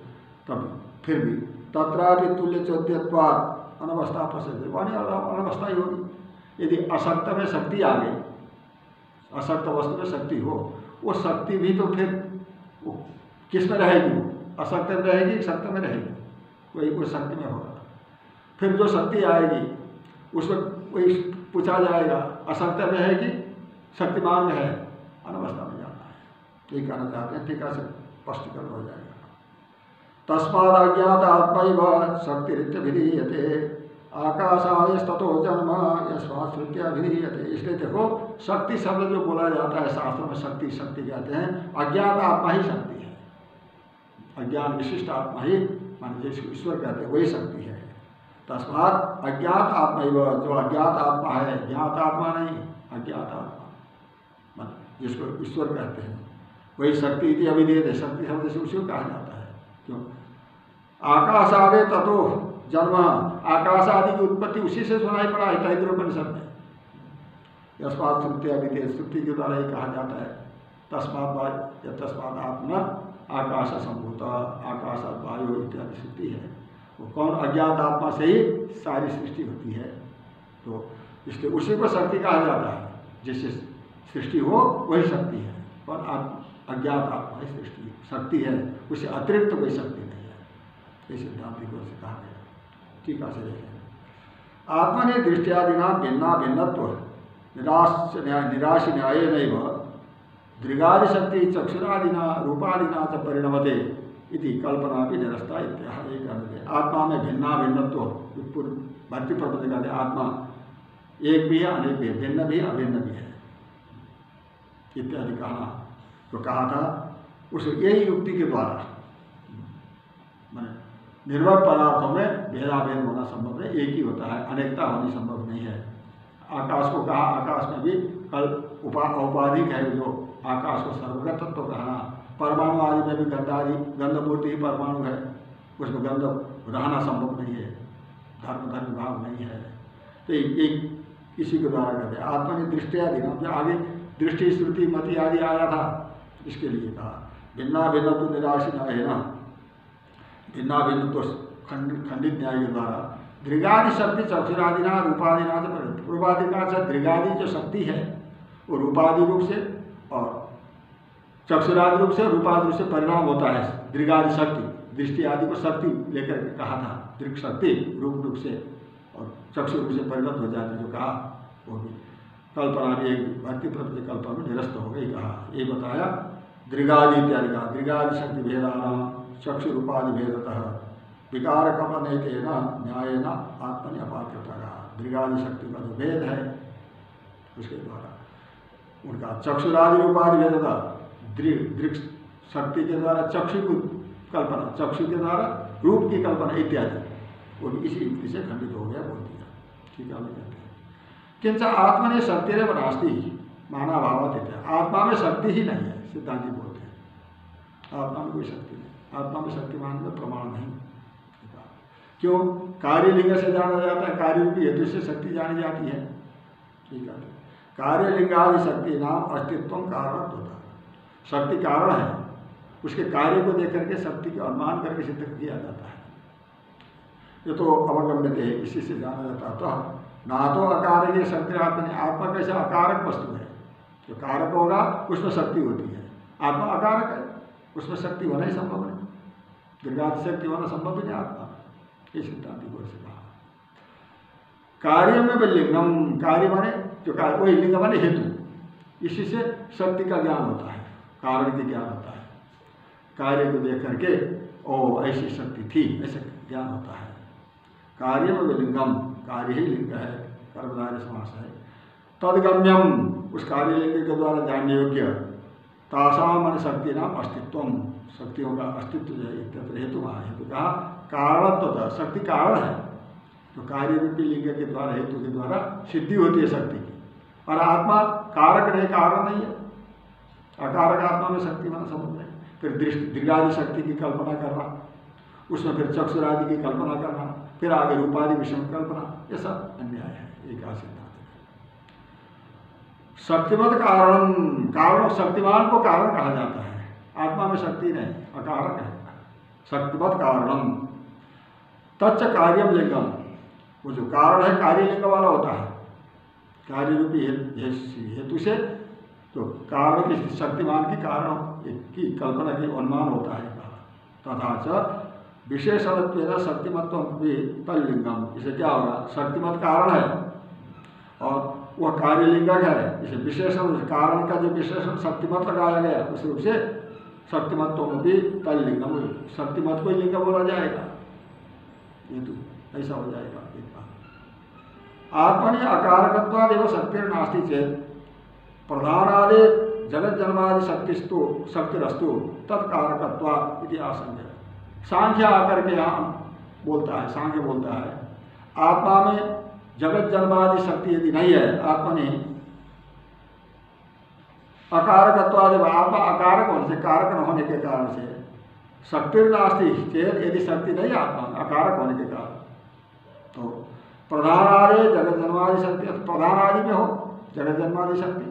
तब फिर भी तथा भी तुल्य चौद्यवाद अनवस्था प्रसिद्ध वाणी अनवस्था ही होगी। यदि असक्त में शक्ति आ गई, असक्त वस्तु में शक्ति हो, वो शक्ति भी तो फिर किसमें रहेगी? असक्त में रहेगी सत्य में रहेगी? वही कोई शक्ति में होगा। फिर जो शक्ति आएगी, उसमें वही पूछा जाएगा असत्य में है कि शक्तिमान में है? अनवस्था में जाता है। ये कहना चाहते हैं टीका से स्पष्टीकरण हो जाएगा। तस्माद अज्ञात आत्मा ही शक्ति रित्य विधीयते आकाशादेश स्ततो जन्म यश्वाश्रुत्या विधीयते इसलिए देखो, शक्ति शब्द जो बोला जाता है, शास्त्र में शक्ति शक्ति कहते हैं। अज्ञात आत्मा ही शक्ति है। अज्ञान विशिष्ट आत्मा ही मान जिसको ईश्वर कहते हैं वही शक्ति है। तस्मात अज्ञात आत्मा जो अज्ञात आत्मा है, ज्ञात आत्मा नहीं, अज्ञात आत्मा। जिसको ईश्वर कहते हैं। वही शक्ति इति अभिधेय है, शक्ति शब्द से उसी को कहा जाता है। क्यों? आकाश आदे तथो जन्म आकाश आदि की उत्पत्ति उसी से सुनाई पड़ा है तैतरोपनिषद में। यस्मात श्रुति अभिधेय श्रुति के द्वारा ही कहा जाता है। तस्मात या तस्मात आत्मा आकाश संभूत आकाश वायु इत्यादि श्रुति है। वो कौन अज्ञात आत्मा से ही सारी सृष्टि होती है? तो इसलिए उसी को शक्ति कहा जाता है। जिससे सृष्टि हो, वही शक्ति है। और अज्ञात आत्मा ही सृष्टि, शक्ति है। उससे अतिरिक्त कोई शक्ति नहीं है। ये सिद्धांत को से कहा गया ठीक है देखें आत्मा ने दृष्टियादिना भिन्ना भिन्नत्व, निराश न्याय निराश न्याय नहीं दृगादि शक्ति चक्षुरादिना रूपादिना च परिणमते इति कल्पना भी निरस्ता इत्याह एक आत्मा में भिन्ना भिन्नत्व भक्ति प्रपत्ति कहते आत्मा। एक भी है, अनेक भी है, भिन्न भी, अभिन्न भी है। इत्यादि कहना। जो कहा था, उस यही युक्ति के द्वारा, मैंने निर्भर पदार्थों में भेदाभेद होना संभव है एक ही होता है, अनेकता होनी संभव नहीं है। आकाश को कहा, आकाश में भी कल उपा, औपाधिक है जो आकाश को सर्वगत तो कहना। परमाणु आदि में भी गंधादि गंध मूर्ति ही परमाणु है। उसमें गंध रहना संभव नहीं है। धर्म धर्म भाव नहीं है। तो एक इसी के द्वारा कहते हैं, आत्मा ने दृष्टि आदि ना आगे दृष्टि, श्रुति, मति आदि आया था, इसके लिए कहा। भिन्ना भिन्न तो निराशी न है ना। भिन्ना भिन्न तो खंडित न्याय के द्वारा। दृगादि शक्ति चक्षुरादिना रूपादिना रूपादि का अच्छा जो शक्ति है, वो रूपादि रूप से और चक्षुरादि रूप से, रूपादि रूप से परिणाम होता है। दृगादि शक्ति, दृष्टि आदि को शक्ति लेकर के कहा था। दृग शक्ति रूप रूप से और चक्षु रूप से परिणत हो जाती जो कहा, वो भी। कल्पना भी एक भक्ति प्रति कल्पना में निरस्त हो गई, कहा। ये बताया दृगादि इत्यादि कहा। दृगादि शक्ति भेदाना चक्षु रूपादि भेदतः विकार कमन न्याय न आत्मनि अपात्रता। का दृगादि शक्ति का जो भेद है, उसके द्वारा उनका चक्षुरादि रूपादि भेदता दृग दृग शक्ति के द्वारा चक्षु की कल्पना, चक्षु के द्वारा रूप की कल्पना इत्यादि। वो भी इसी युक्ति से खंडित हो गया, बोल दिया। ठीक है कहते हैं। किंच आत्मा ने शक्ति रे नास्ती ही माना भाव आत्मा में शक्ति ही नहीं है, सिद्धांति बोलते हैं। आत्मा में कोई शक्ति नहीं। आत्मा में शक्तिमान में प्रमाण नहीं। क्यों? कार्य लिंग से जाना जाता है, कार्य रूपी हेतु से शक्ति जानी जाती है। ठीक है कार्य लिंगादि शक्ति नाम अस्तित्व कारण होता है। शक्ति कारण है। उसके कार्य को देख करके शक्ति का अनुमान करके सिद्ध किया जाता है। ये तो अवगम्य थे इसी से जाना जाता तो ना तो अकार ये शक्ति आत्मा आत्मा कैसे अकारक वस्तु है। जो कारक होगा, उसमें शक्ति होती है। आत्मा अकारक है, उसमें शक्ति होना ही संभव नहीं। दीर्घात शक्ति होना संभव ही नहीं आत्मा। ये सिद्धांत को से कहा। कार्य में भी लिंगम, कार्य माने जो कार्य वही लिंग माने हेतु। इसी से शक्ति का ज्ञान होता है, कारण की ज्ञान होता है। कार्य को देख करके ओ ऐसी शक्ति थी, ऐसे ज्ञान होता है। कार्य में लिंगम, कार्य ही लिंग है, कर्मधार्य समास है। तदगम्यम, उस कार्य लिंग के द्वारा जानने योग्य, तासाम शक्ति नाम अस्तित्व शक्तियों का अस्तित्व जो है हेतु वहाँ हेतु कहा कारणत्व तो शक्ति कारण है। तो कार्य रूपी लिंग के द्वारा, हेतु के द्वारा सिद्धि होती है शक्ति। की और आत्मा कारक नहीं कारण नहीं है। अकारक आत्मा में शक्ति माना समझ नहीं फिर दृष्टि शक्ति की कल्पना करना, उसमें फिर चक्षुरादि की कल्पना करना, फिर आगे रूपादि विषम कल्पना, ये सब अन्याय है एक सिद्धांत शक्तिमत कारण कारण शक्तिमान को कारण कहा जाता है। आत्मा में शक्ति नहीं, अकारक है। शक्तिमत कारणम, तच्च कार्यम लिंगम। वो जो कारण है, कार्य लिंग वाला होता है कार्य रूपी हेतु से तो कारण की शक्तिमान की कारण की कल्पना की अनुमान होता है। तथा च विशेषणत्व शक्तिमत्व भी तलिंगम इसे क्या होगा? शक्तिमत कारण है। और वह कार्यलिंगक है। इसे विशेषण, कारण का जो विशेषण शक्तिमत लगाया गया, उस रूप से शक्तिमत्व में भी तलिंगम शक्तिमत को ही लिंग बोला जाएगा। ये तो ऐसा हो जाएगा। आत्मनि अकारकत्वाद एवं शक्ति नास्ती चेत प्रधानादि जगत जन्मादि शक्तिस्तु, शक्तिरस्तु, तत्कारकत्वा इति आशंका सांख्य आकर के यहाँ बोलता है, सांख्य बोलता है, आत्मा में जगत जन्मादि शक्ति यदि नहीं है, आत्मा ने अकारकत्वादि आत्मा अकारक होने से, कारक न होने के कारण से शक्ति नास्ती चेत यदि शक्ति नहीं आत्मा अकारक होने के कारण तो प्रधान आदि जगत जन्मादि शक्ति प्रधान आदि में हो जगत जन्मादि शक्ति।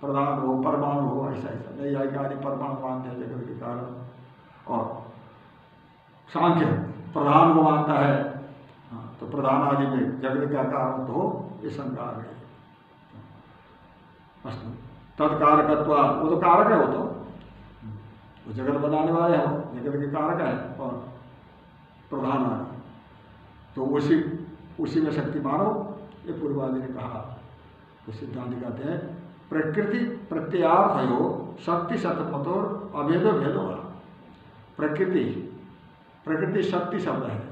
प्रधान हो परमाणु हो ऐसा ऐसा। नहीं आदि परमाणु मानते हैं जगत के कारण। और सांख्य प्रधान को मानता है। हाँ, तो प्रधान आदि में जगत का कारण तो हो ये अस्तु तत्कारकत्व वो तो कारक है वो तो। वो जगत बनाने वाले हैं जगत के कारक है और प्रधान आदि तो उसी उसी में शक्ति मानो, ये पूर्वादि ने कहा। तो सिद्धांत कहते हैं, प्रकृति प्रत्यार्थ हो शक्ति शतमतोर अभेदो भेदो प्रकृति प्रकृति शक्ति शब्द है।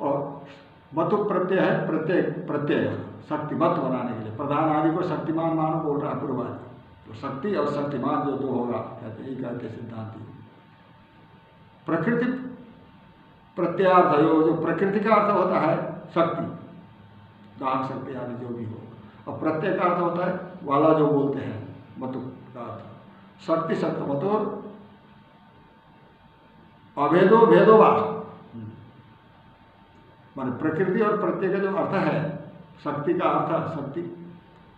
और मतु प्रत्यय है, प्रत्यय प्रत्यय शक्तिमत बनाने के लिए। प्रधान आदि को शक्तिमान मानो बोल रहा है पूर्वादि। तो शक्ति और शक्तिमान जो दो होगा, कहते, यही कहते सिद्धांति। प्रकृति प्रत्यार्थ जो प्रकृति का अर्थ होता है शक्ति दान शक्ति आदि जो भी हो। और प्रत्यय का अर्थ होता है, वाला जो बोलते हैं, मतु का अर्थ शक्ति, शक्त मतुर अभेदो, भेदो मान प्रकृति और प्रत्यय का जो अर्थ है, शक्ति का अर्थ, शक्ति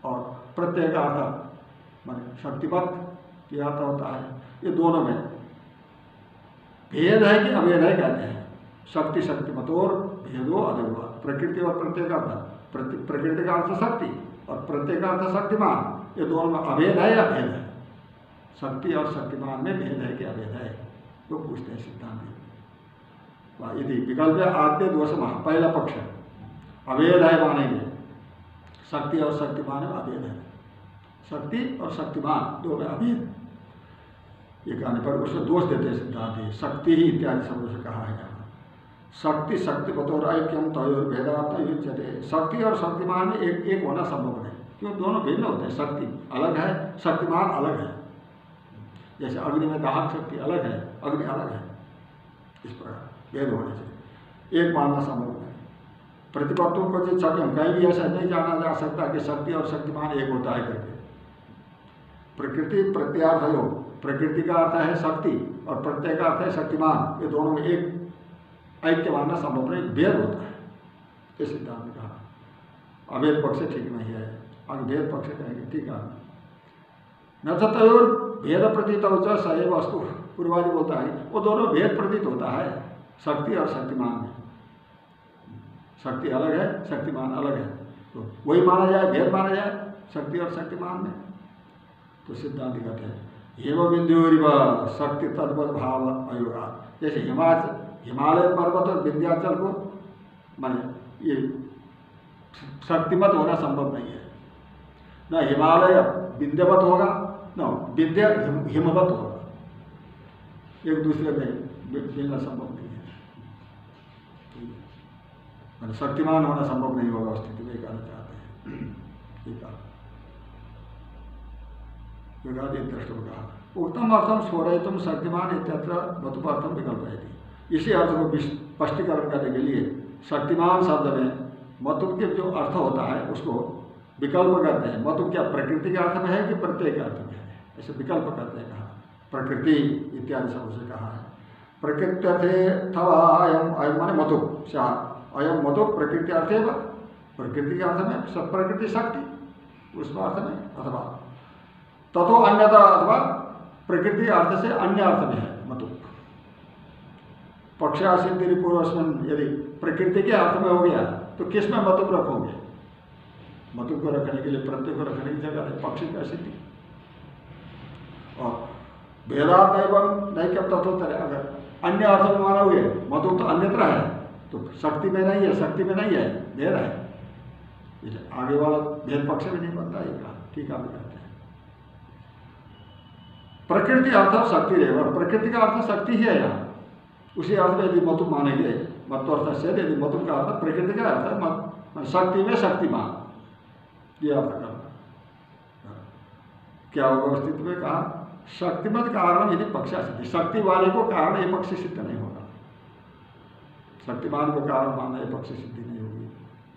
और प्रत्यय का अर्थ, मान शक्तिपत यह अर्थ होता है। ये दोनों में भेद है कि अभेद है कहते हैं? शक्ति शक्ति मतोर भेदो अदुआ प्रकृति और अर्थ प्रकृति का अर्थ शक्ति और अर्थ शक्तिमान। ये दोनों में अभेद है या भेद है? शक्ति और शक्तिमान में भेद है कि अभेद है? वो तो पूछते हैं सिद्धांत यदि विकल्प आद्य दोष महा, पहला पक्ष अभेद है मानेंगे। शक्ति और शक्तिमान में अभेद है। शक्ति और शक्तिमान, दो में अभेद। ये कहने पर उसको दोष देते हैं सिद्धांत। शक्ति ही इत्यादि शब्दों से कहा है। शक्ति शक्ति बतौर ऐक्यम तयोर भेदात युजते शक्ति और शक्तिमान में एक एक होना संभव नहीं। क्यों? दोनों भिन्न होते हैं। शक्ति अलग है, शक्तिमान अलग है। जैसे अग्नि में दाहक शक्ति अलग है, अग्नि अलग है। इस प्रकार भेद होने से एक मानना संभव नहीं। प्रतिपत्तों को जो हम कहीं भी ऐसा नहीं जाना जा सकता कि शक्ति और शक्तिमान एक होता है करके। प्रकृति प्रत्यार्थ योग प्रकृति का अर्थ है शक्ति और प्रत्यय का अर्थ है शक्तिमान। ये दोनों में एक ऐक्य मानना संभव नहीं भेद होता है, ये सिद्धांत ने कहा। अभेद पक्ष ठीक नहीं है, और भेद पक्ष कहेंगे, ठीक है। न तयोर भेद प्रतीत होता सही वस्तु पूर्वादि बोलता है, वो दोनों भेद प्रतीत होता है, शक्ति और शक्तिमान में। शक्ति अलग है, शक्तिमान अलग है। तो वही माना जाए, भेद माना जाए, शक्ति और शक्तिमान में। तो सिद्धांत कहते हैं हेम बिंदु शक्ति तद्वत भाव अयोगा जैसे हिमाचल हिमालय पर्वत और विंध्याचल को माने ये शक्तिमत होना संभव नहीं है। न हिमालय विंध्यवत होगा, न विद्या हिमवत होगा। एक दूसरे में मिलना संभव नहीं है। मैंने शक्तिमान होना संभव नहीं होगा स्थिति में कहना चाहते हैं। ठीक है योगादि दृष्टि कहा, उत्तम अर्थम स्वरयतम शक्तिमान इत्यत्र मतुपार्थम विकल्प है। इसी अर्थ को स्पष्टीकरण करने के लिए शक्तिमान शब्द में मतुप के जो अर्थ होता है, उसको विकल्प करते हैं। मतुप क्या प्रकृति के अर्थ में है कि प्रत्येक अर्थ में है? ऐसे विकल्प करते हैं कहा। प्रकृति इत्यादि शब्द से कहा है। प्रकृति अर्थे थवा अयम अयम माने मतुप शाह अयम मतुप प्रकृति अर्थ है प्रकृति के अर्थ में सब प्रकृति शक्ति। उस अर्थ में अथवा। तथो अन्यथा अथवा प्रकृति अर्थ से अन्य अर्थ में है। पक्षा सिद्धि पूर्वस्मन यदि प्रकृति के अर्थ में हो गया तो किसमें मतुप रखोगे? मतुप को रखने के लिए प्रत्यय को रखने की जगह है, पक्षी का सिद्धि। और भेदात एवं नहीं कब तत्वोत्तर, अगर अन्य अर्थ में मानोगे मतुप तो अन्यत्र है तो शक्ति में नहीं है, शक्ति में नहीं है, भेद है। आगे वाला भेद पक्ष में नहीं बनता है ठीक है प्रकृति अर्थ शक्ति रहेगा प्रकृति का अर्थ शक्ति ही है यहाँ। उसी अर्थ में यदि मतु मानेंगे मत्व अर्थ से यदि मतु का अर्थ प्रकृति का अर्थ है। शक्ति में शक्तिमान ये अर्थ करना क्या होगा स्थिति में? कहा, शक्तिमत कारण यदि पक्षा सिद्धि। शक्ति वाले को कारण ये पक्ष सिद्ध नहीं होगा। शक्तिमान को कारण मानना ये पक्ष सिद्धि नहीं होगी।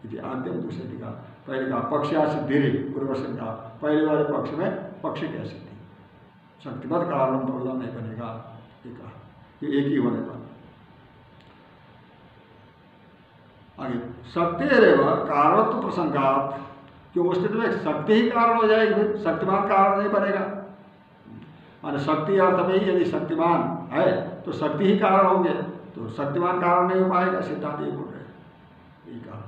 यदि आद्यम दूसरे का पहले कहा, पक्षा सिद्धि पूर्व से कहा। पहले वाले पक्ष में पक्ष क्या सिद्धि? शक्तिमत कारण बोलना नहीं बनेगा। ये कहा। एक ही होने पर। आगे कारण कारणत्व प्रसंगात, क्यों स्थिति में शक्ति ही कारण हो जाएगी फिर? शक्तिमान कारण नहीं बनेगा। मान शक्ति अर्थ में ही यदि शक्तिमान है तो शक्ति ही कारण होंगे तो शक्तिमान कारण नहीं हो पाएगा, सिद्धांत ये बोल रहे कहा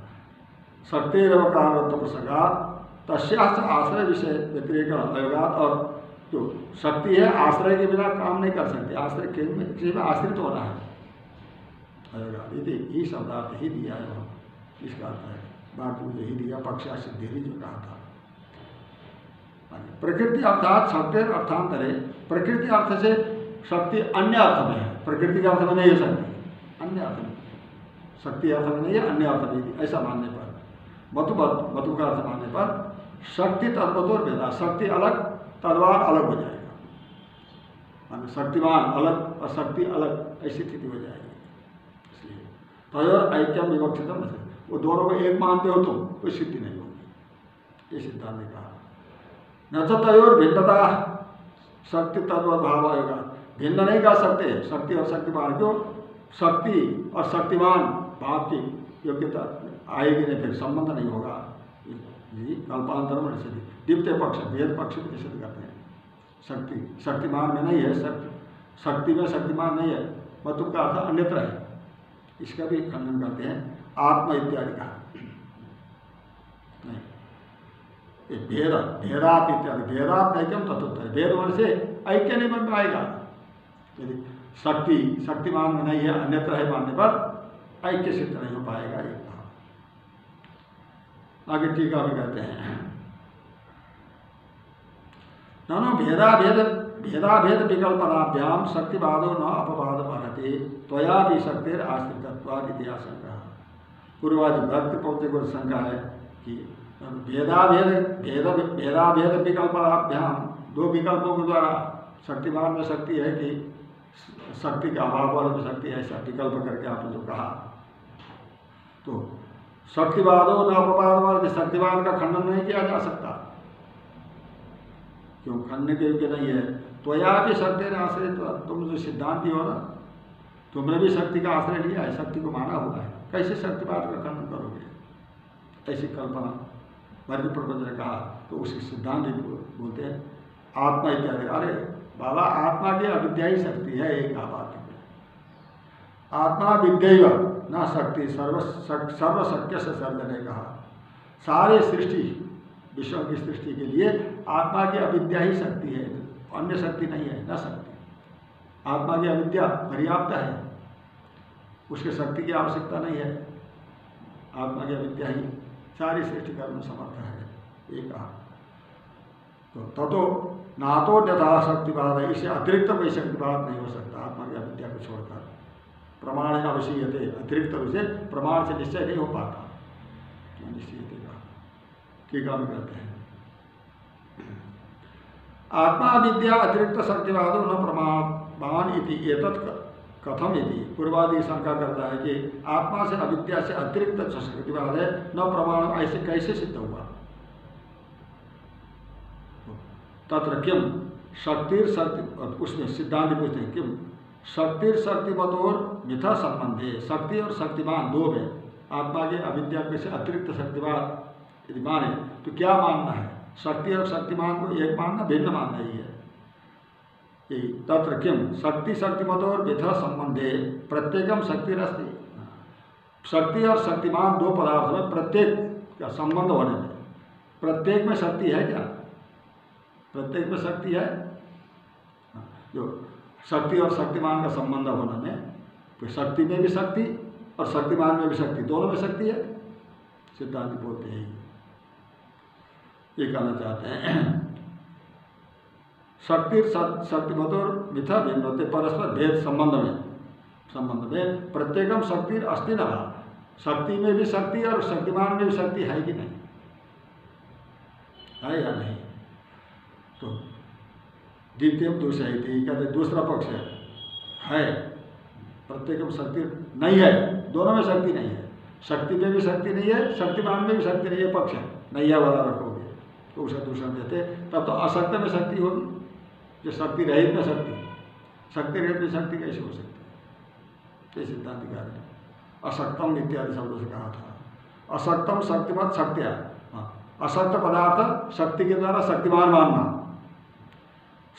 शक्ति एवं कारणत्व प्रसंगात तस्याच आश्रय विषय व्यतिरिक अयोगात और जो शक्ति है, आश्रय के बिना काम नहीं कर सकते। आश्रय के में आश्रित होना है। यदि ही शब्दार्थ ही दिया है वहाँ इसका अर्थ है? बात मुझे ही दिया, पक्षा सिद्धि ही जो कहा था। प्रकृति अर्थात शक्ति अर्थांतरे, प्रकृति अर्थ से शक्ति अन्य अर्थ में है। प्रकृति के अर्थ में नहीं है शक्ति। अन्य अर्थ में। शक्ति अर्थ में नहीं है, अन्य अर्थ में ऐसा मानने पर। मतु मतु का अर्थ मानने पर शक्ति तत्वतोर भेदा। शक्ति अलग तलवार अलग हो जाएगा। मान शक्तिमान अलग और शक्ति अलग, ऐसी स्थिति हो जाएगी। तयोर ऐक्यम विवक्षित वो दोनों को एक मानते हो तुम कोई सिद्धि नहीं होगी ये सिद्धांत ने कहा। न तो तयोर भिन्नता, शक्ति तत्व भाव आएगा भिन्न नहीं कर सकते, शक्ति और शक्तिमान क्यों? शक्ति और शक्तिमान, भाव की योग्यता आएगी नहीं, फिर संबंध नहीं होगा। कल्पांतर में निषेध द्वितीय पक्ष वेद पक्ष में निषेध करते हैं। शक्ति, शक्तिमान में नहीं है, शक्ति शक्ति में शक्तिमान नहीं है। मतुब का अर्थ अन्यत्र है। इसका भी खंडन करते हैं, आत्मा इत्यादि का। भेद, भेदात इत्यादि, भेदात क्यों तत्व भेद वर्ष से ऐक्य नहीं बन पाएगा। यदि शक्ति, शक्तिमान में नहीं है, अन्यत्र है मानने पर ऐक्य सिद्ध नहीं हो पाएगा एक आगे टीका में कहते हैं। नानो भेदाभेद भेदाभेद विकल्पनाभ्याम शक्तिवादो न अपवाद पढ़ते त्वया भी शक्तिर आश्रितत्वाद इतिहास पूर्वादि भक्त पौधे को शंका है कि भेदाभेद भेद भेदाभेद विकल्पनाभ्याम दो विकल्पों के द्वारा शक्तिमान में शक्ति है कि शक्ति का अभाव वाला में शक्ति है ऐसा विकल्प करके आपने जो कहा। तो शक्तिवादो न अपवाद शक्तिवाद का खंडन नहीं किया जा सकता। क्यों? खंडन के योग्य नहीं है। तो या भी शक्ति ने आश्रय तो तुम जो सिद्धांति हो ना, तुमने भी शक्ति का आश्रय लिया है, शक्ति को माना हुआ है। कैसे शक्तिवाद का खंडन करोगे? ऐसी कल्पना वर्ग प्रबंध ने कहा तो उसी सिद्धांत बोलते हैं, आत्मा इत्यादि। अरे, बाबा, आत्मा की अविद्या ही शक्ति है, एक बात आत्मा विद्या न शक्ति, सर्व सर्वशक्य से सर्व ने कहा। सारे सृष्टि, विश्व की सृष्टि के लिए आत्मा की अविद्या ही शक्ति है। अन्य शक्ति नहीं है, न शक्ति। आत्मा की अविद्या पर्याप्त है। उसके शक्ति की आवश्यकता नहीं है। आत्मा की अविद्या ही सारी सृष्टि कर्म समर्थ है, ये कहा। तो ततो ना तो शक्तिवाद है इससे अतिरिक्त कोई शक्तिवाद नहीं हो सकता आत्मा की अविद्या को छोड़कर। प्रमाण अवश्यते अतिरिक्त रूप से प्रमाण से निश्चय नहीं हो पाता। निश्चय टीका में कहते हैं। आत्मा विद्या अतिरिक्त शक्तिवाद न प्रमाण इति एतत् कथम यदि पूर्वादि शंका करता है कि आत्मा से अविद्या से अतिरिक्त शक्तिवाद है, न प्रमाण ऐसे कैसे सिद्ध हुआ? तत्र किम शक्तिर शक्ति, उसमें सिद्धांत पूछते हैं किम शक्तिर शक्तिमतोर मिथा संबंध है शक्ति और शक्तिमान दो में, आत्मा के अविद्या से अतिरिक्त शक्तिवाद यदि माने तो क्या मानना है? शक्ति और शक्तिमान को एक मानना भिन्न मानना ही है। तत्र किम शक्ति शक्तिमतोर मिथा संबंधे प्रत्येकम शक्ति रस्ती शक्ति और शक्तिमान दो पदार्थ में प्रत्येक का संबंध होने में। प्रत्येक में शक्ति है क्या? प्रत्येक में शक्ति है? जो शक्ति और शक्तिमान का संबंध होने में तो शक्ति में भी शक्ति और शक्तिमान में भी शक्ति, दोनों में शक्ति है। सिद्धांत बोलते हैं। ये कहना चाहते हैं। शक्ति शक्तिमत और मिथा भिन्न होते परस्पर भेद संबंध में। संबंध में प्रत्येकम शक्ति अस्थि न शक्ति में भी शक्ति और शक्तिमान में भी शक्ति है कि नहीं? है या नहीं? तो द्वितीय दूसरा ही थी कहते दूसरा पक्ष है। है। प्रत्येक शक्ति नहीं है। दोनों में शक्ति नहीं है। शक्ति में भी शक्ति नहीं है, शक्तिमान में भी शक्ति नहीं है पक्ष है। नैया वाला रखोगे तो उसे दूसरा देते तब तो असत्य में शक्ति होगी जो शक्ति रहित में शक्ति शक्ति रहित में शक्ति कैसे हो सकती है? सिद्धांत कार्य असक्तम इत्यादि शब्दों से कहा था। असक्तम शक्तिमत शक्तिया। हाँ। असक्त पदार्थ शक्ति के द्वारा शक्तिमान मानना।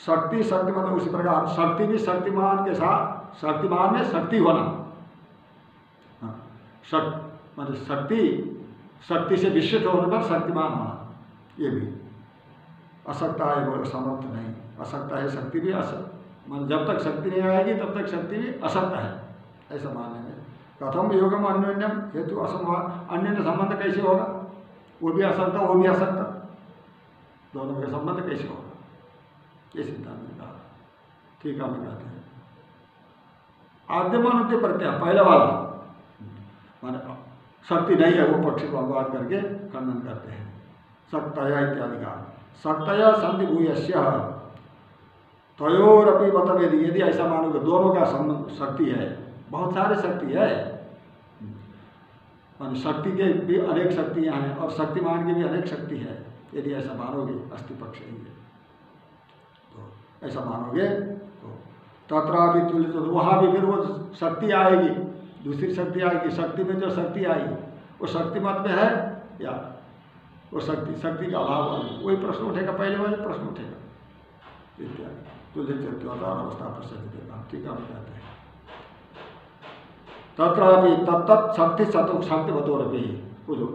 शक्ति शक्ति मतलब उसी प्रकार। शक्ति भी शक्तिमान के साथ शक्तिमान में शक्ति होना। हाँ, शक्ति मतलब शक्ति शक्ति से विश्वित होने पर शक्तिमान होना। ये भी। असक्ता है वो समर्थ नहीं। असक्ता है, शक्ति भी असक्त मतलब जब तक शक्ति नहीं आएगी, तब तक शक्ति भी असक्त है। ऐसा मानने में। कथम योगम अन्योन्यम, हेतु असंभव अन्य संबंध कैसे होगा? वो भी असक्त वो भी असक्त। दोनों का संबंध कैसे होगा? ये सिद्धांत ने कहा। ठीक है कहते हैं। आद्यमान प्रत्यय, पहले वाला। माने शक्ति नहीं है, वो पक्ष को अनुवाद करके खंडन करते हैं। शक्तया इत्यादि का शक्तया संधि भूयस्य तयोरअपि मतभेद। यदि ऐसा मानोगे, दोनों का शक्ति है। बहुत सारे शक्ति है। शक्ति के भी अनेक शक्तियाँ हैं, और शक्तिमान की भी अनेक शक्ति है। यदि ऐसा मानोगे, अस्थि पक्ष ही है। तो ऐसा मानोगे तो तथा भी तुल्य तो वहाँ भी फिर वो शक्ति आएगी। दूसरी शक्ति आएगी। शक्ति में जो शक्ति आई, वो शक्ति मत में है या वो शक्ति शक्ति का अभाव वाली वही प्रश्न उठेगा, पहले वाले प्रश्न उठेगा। इत्यादि। तुल्य चत्योदान अवस्था प्रसिद्ध देगा ठीक है कहते हैं। तथापि तत्त शक्ति शक्ति शक्ति ही वो जो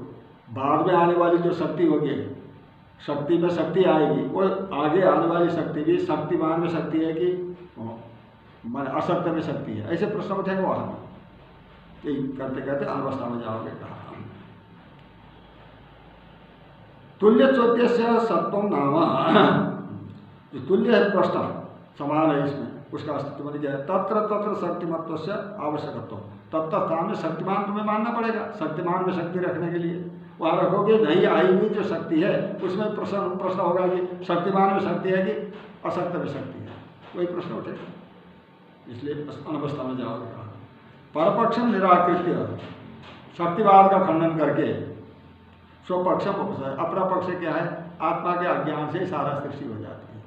बाद में आने वाली जो शक्ति होगी, शक्ति में शक्ति आएगी वो आगे आने वाली शक्ति भी शक्तिमान में शक्ति है कि मान असत्य में शक्ति है। ऐसे प्रश्न उठेंगे वहाँ। यही करते करते अवस्था में जाओगे, कहा? तुल्य चौद्य से सत्वम नाम। जो तुल्य है प्रश्न। समान है इसमें, उसका अस्तित्व बन गया तत्र तत्र शक्तिमत्व से आवश्यकत्व। तत्त स्थान में शक्तिमान तुम्हें मानना पड़ेगा, शक्तिमान में शक्ति रखने के लिए। वहाँ रखोगे, नहीं, आई हुई जो शक्ति है, उसमें प्रश्न प्रश्न होगा कि शक्तिमान में शक्ति है कि असत्य में शक्ति है? वही प्रश्न उठेगा इसलिए अनवस्था में जाओगे। परपक्ष निराकृत शक्तिवाद का खंडन करके स्वपक्ष अपना पक्ष क्या है? आत्मा के अज्ञान से सारा सृष्टि हो जाती है।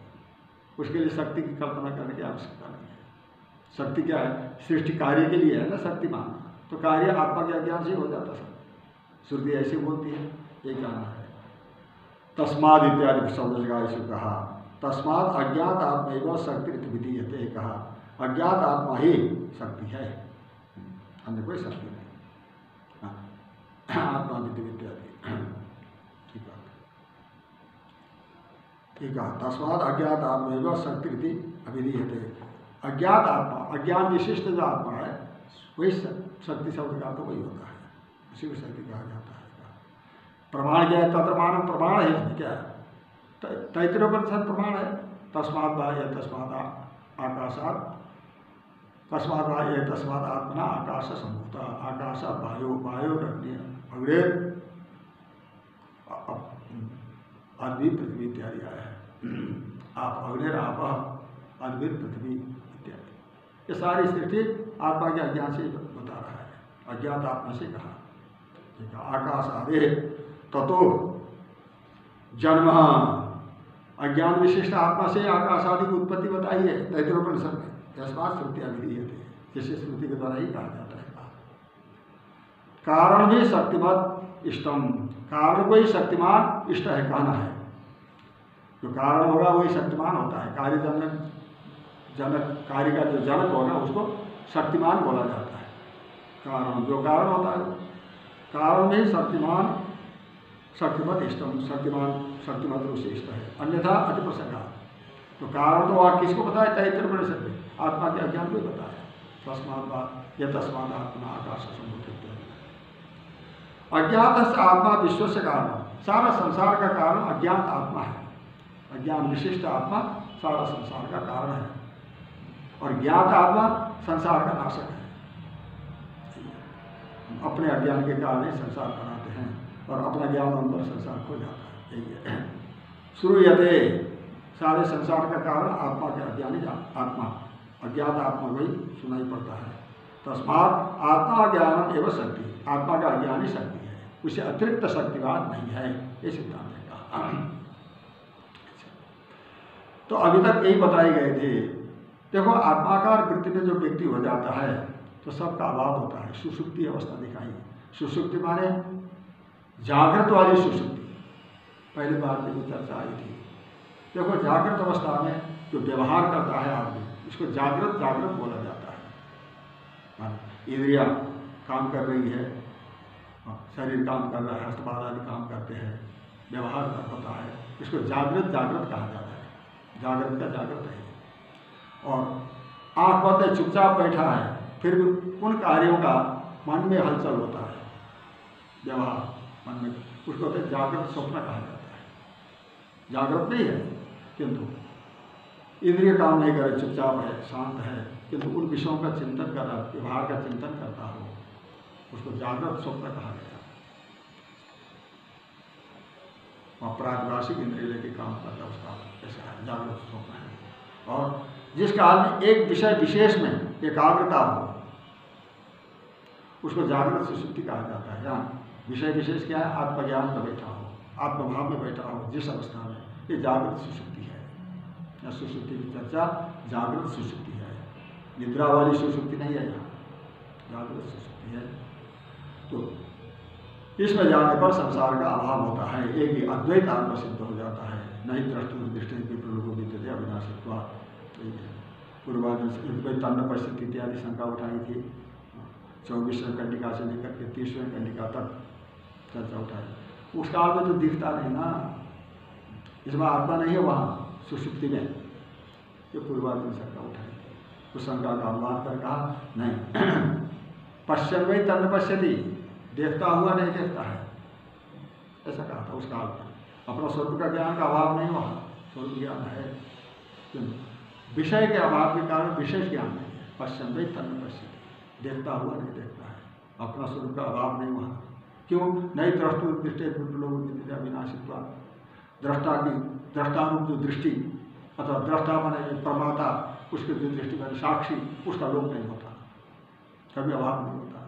उसके लिए शक्ति की कल्पना करने की आवश्यकता नहीं है। शक्ति क्या है? सृष्टि कार्य के लिए है ना शक्ति मानना। तो कार्य आत्मा के अज्ञान से हो जाता सब। श्रुति ऐसी बोलती है, ये कहना है। तस्माद इत्यादि शब्द जगह ऐसे कहा। तस्माद अज्ञात आत्मा एवं शक्ति विधीयते कहा। अज्ञात आत्मा ही शक्ति है। अन्य कोई शक्ति नहीं। हाँ। आत्मा विधि इत्यादि ठीक है तस्माद अज्ञात आत्मा शक्ति अभिधीयते। अज्ञात आत्मा अज्ञान विशिष्ट जो आत्मा है, वही शक्ति शब्द का तो वही होता है। उसी को शक्ति कहा जाता है। प्रमाण क्या है? तत्र प्रमाण है इसमें क्या है? तैतरोपनिषद प्रमाण है। तस्मात बाह्य तस्मात आकाशात तस्मात बाह्य तस्मात आत्मना आकाश संभूता आकाश वायु वायु अग्नि अग्रे अद्भि पृथ्वी इत्यादि आया है। आप अग्निर आप अद्भित पृथ्वी इत्यादि। ये सारी सृष्टि आत्मा के अज्ञान से बता रहा है। अज्ञात आत्मा से कहा। आकाश आदि ततो जन्म। अज्ञान विशिष्ट आत्मा से आकाश आदि की उत्पत्ति बताई है तैतरोपनिषद में। यशपात श्रुति अभिधीय थे जिसे श्रुति के द्वारा ही कहा जाता है। कारण भी शक्तिमत इष्टम। कारण को ही शक्तिमान इष्ट है कहना है। जो कारण होगा वही शक्तिमान होता है। कार्य जन्म जनक, कार्य का जो जनक होगा उसको शक्तिमान बोला जाता है। कारण, जो कारण होता है, कारण में शक्तिमान, शक्तिमत इष्टम, शक्तिमान, शक्तिमत रूप से इष्ट है। अन्यथा अति प्रसंगा तो कारण तो आप किसको बताया? तैत्र बड़े सकते आत्मा के अज्ञान को बताया। तस्मात बात यह तस्मात आत्मा आकाश संबोधित अज्ञात आत्मा विश्व से कारण। सारा संसार का कारण अज्ञात आत्मा है। अज्ञान विशिष्ट आत्मा सारा संसार का कारण है। और ज्ञात आत्मा संसार का नाशक है। अपने अज्ञान के कारण ही संसार बनाते हैं और अपना ज्ञान अंदर संसार खो जाता है। यही है। शुरू यदि सारे संसार का कारण आत्मा के अज्ञानी आत्मा। अज्ञात आत्मा को ही सुनाई पड़ता है। तस्मात आत्मा ज्ञान एवं शक्ति आत्मा का ज्ञान ही शक्ति है। उसे अतिरिक्त शक्तिवाद नहीं है, ये सिद्धांत है कहा। तो अभी तक यही बताए गए थे, देखो आत्माकार वृत्ति में जो व्यक्ति हो जाता है तो सबका अभाव होता है, सुसुप्ति अवस्था दिखाई। सुसुप्ति माने जागृत वाली सुसुप्ति। पहले बार में जो चर्चा आई थी। देखो जागृत अवस्था में जो व्यवहार करता है आदमी इसको जागृत जागृत बोला जाता है। इंद्रिया काम कर रही है शरीर काम कर रहा है, हस्तपाद आदि काम करते हैं, व्यवहार होता है। इसको जागृत जागृत कहा जाता है। जागृत का जागृत है। और आँख बंद चुपचाप बैठा है, फिर भी उन कार्यों का मन में हलचल होता है। व्यवहार मन में, उसको कहते जागृत स्वप्न कहा जाता है। जागृत नहीं है, किंतु इंद्रिय काम नहीं करे, चुपचाप है, शांत है किंतु उन विषयों का चिंतन कर रहा, व्यवहार का चिंतन करता हो। उसको जागृत स्वप्न कहा गया। वहाँ प्रागवासिक इंद्रिय लेके काम करता उसका, ऐसा है, जागृत स्वप्न है। और जिस काल में एक विषय विशेष में एकाग्रता हो, उसको जागृत सुशुद्धि कहा जाता है। यहाँ विषय विशेष क्या है? आत्मज्ञान में बैठा हो, आत्मभाव में बैठा हो, जिस अवस्था में, ये जागृत सुशुद्धि है। सुशुद्धि की चर्चा जागृत सुशुद्धि निद्रा वाली सुशुद्धि नहीं है यहाँ। जागृत है। तो इसमें जाने पर संसार का अभाव होता है। एक ही अद्वैत आत्म सिद्ध हो जाता है। नहीं दृष्टि दृष्टि विप्रलोक विद्यते अविनाशित्वा। पूर्वादि तन्न परिस्थिति इत्यादि शंका उठाई थी। चौबीसवें कंडिका से लेकर के तीसवें कंडिका तक चर्चा उठाई। उस काल में तो दिखता नहीं ना। इसमें आत्मा नहीं है वहाँ सुषुप्ति में। ये पूर्वादि शंका उठाई। उस का अनुवाद कर कहा, नहीं। *clears throat* पश्चिम में तन्न पश्यति, देखता हुआ नहीं देखता है। ऐसा कहा था उस काल में अपना स्वरूप का ज्ञान का अभाव नहीं वहाँ स्वरूप ज्ञान है। विषय के अभाव के कारण विशेष ज्ञान नहीं है। पश्चिम में तन्न पश्चिम देखता हुआ नहीं देखता है। अपना स्वरूप का अभाव नहीं वहाँ क्यों? नहीं दृष्टु दृष्टि लोग विनाशित्वा दृष्टा की दृष्टारूप जो दृष्टि, अथवा दृष्टा बने प्रमाता उसके जो दृष्टि बने साक्षी उसका लोक नहीं होता। कभी अभाव नहीं होता।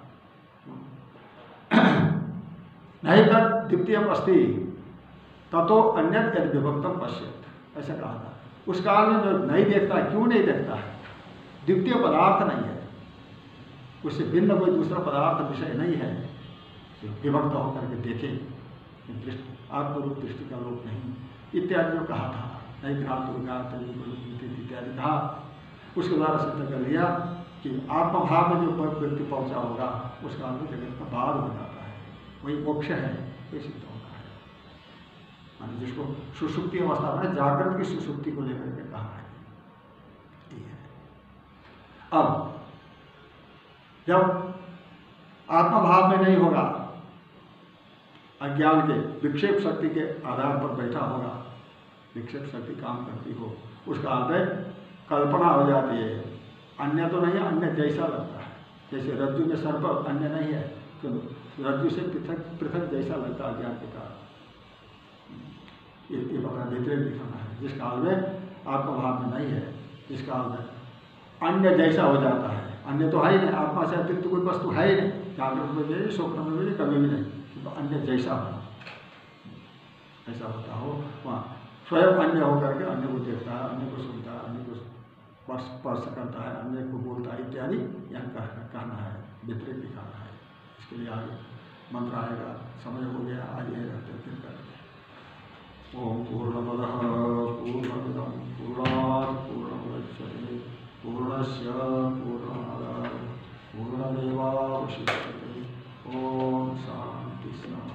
नहीं तक द्वितीय अस्थि, ततो अन्य विभक्तम पश्यत, ऐसा कहा था। उस काल में जो नहीं देखता क्यों नहीं देखता है? द्वितीय पदार्थ नहीं है। उससे भिन्न कोई दूसरा पदार्थ विषय नहीं है। विभक्त होकर के देखे दृष्टि, आत्मरूप दृष्टि का लोक नहीं। इत्यादि जो कहा था नहीं घातु इत्यादि, कहा उसके द्वारा सिद्ध कर लिया कि आत्मभाव में जो व्यक्ति पहुँचा होगा उस काल में जगत का बाद हो जाता है। वही मोक्ष है, ये सिद्ध होता है। मान जिसको सुसुप्ति अवस्था में जागृत की सुसुप्ति को लेकर के कहा है। अब, जब आत्मभाव में नहीं होगा, अज्ञान के विक्षेप शक्ति के आधार पर बैठा होगा, विक्षेप शक्ति काम करती हो, उसका अर्थ कल्पना हो जाती है। अन्य तो नहीं, अन्य जैसा लगता है। जैसे रज्जु में सर्प, अन्य नहीं है। तो रज्जु से पृथक पृथक जैसा लगता है ज्ञान के कारण। ये दिखाना है। जिस काल में आत्मभाव में नहीं है, जिस काल में अन्य जैसा हो जाता है। अन्य तो है ही नहीं। आत्मा से अतिरिक्त कोई वस्तु है ही नहीं। जागरूक में भी स्वप्न में भी कभी भी नहीं। तो अन्य जैसा हो। ऐसा होता हो, वहाँ स्वयं अन्य होकर के अन्य को देखता है, अन्य को सुनता है, अन्य स्पर्श स्पर्श करता है, अन्य को बोलता है इत्यादि, यह कहना है विपरीत दिखाना है। इसके लिए आगे मंत्र आएगा, समय हो गया, आज यही रहते फिर ओम पूर्णमद पूर्णमद पूर्णात् पूर्ण पूर्णस्य पूर्णमद ओम शांति शांति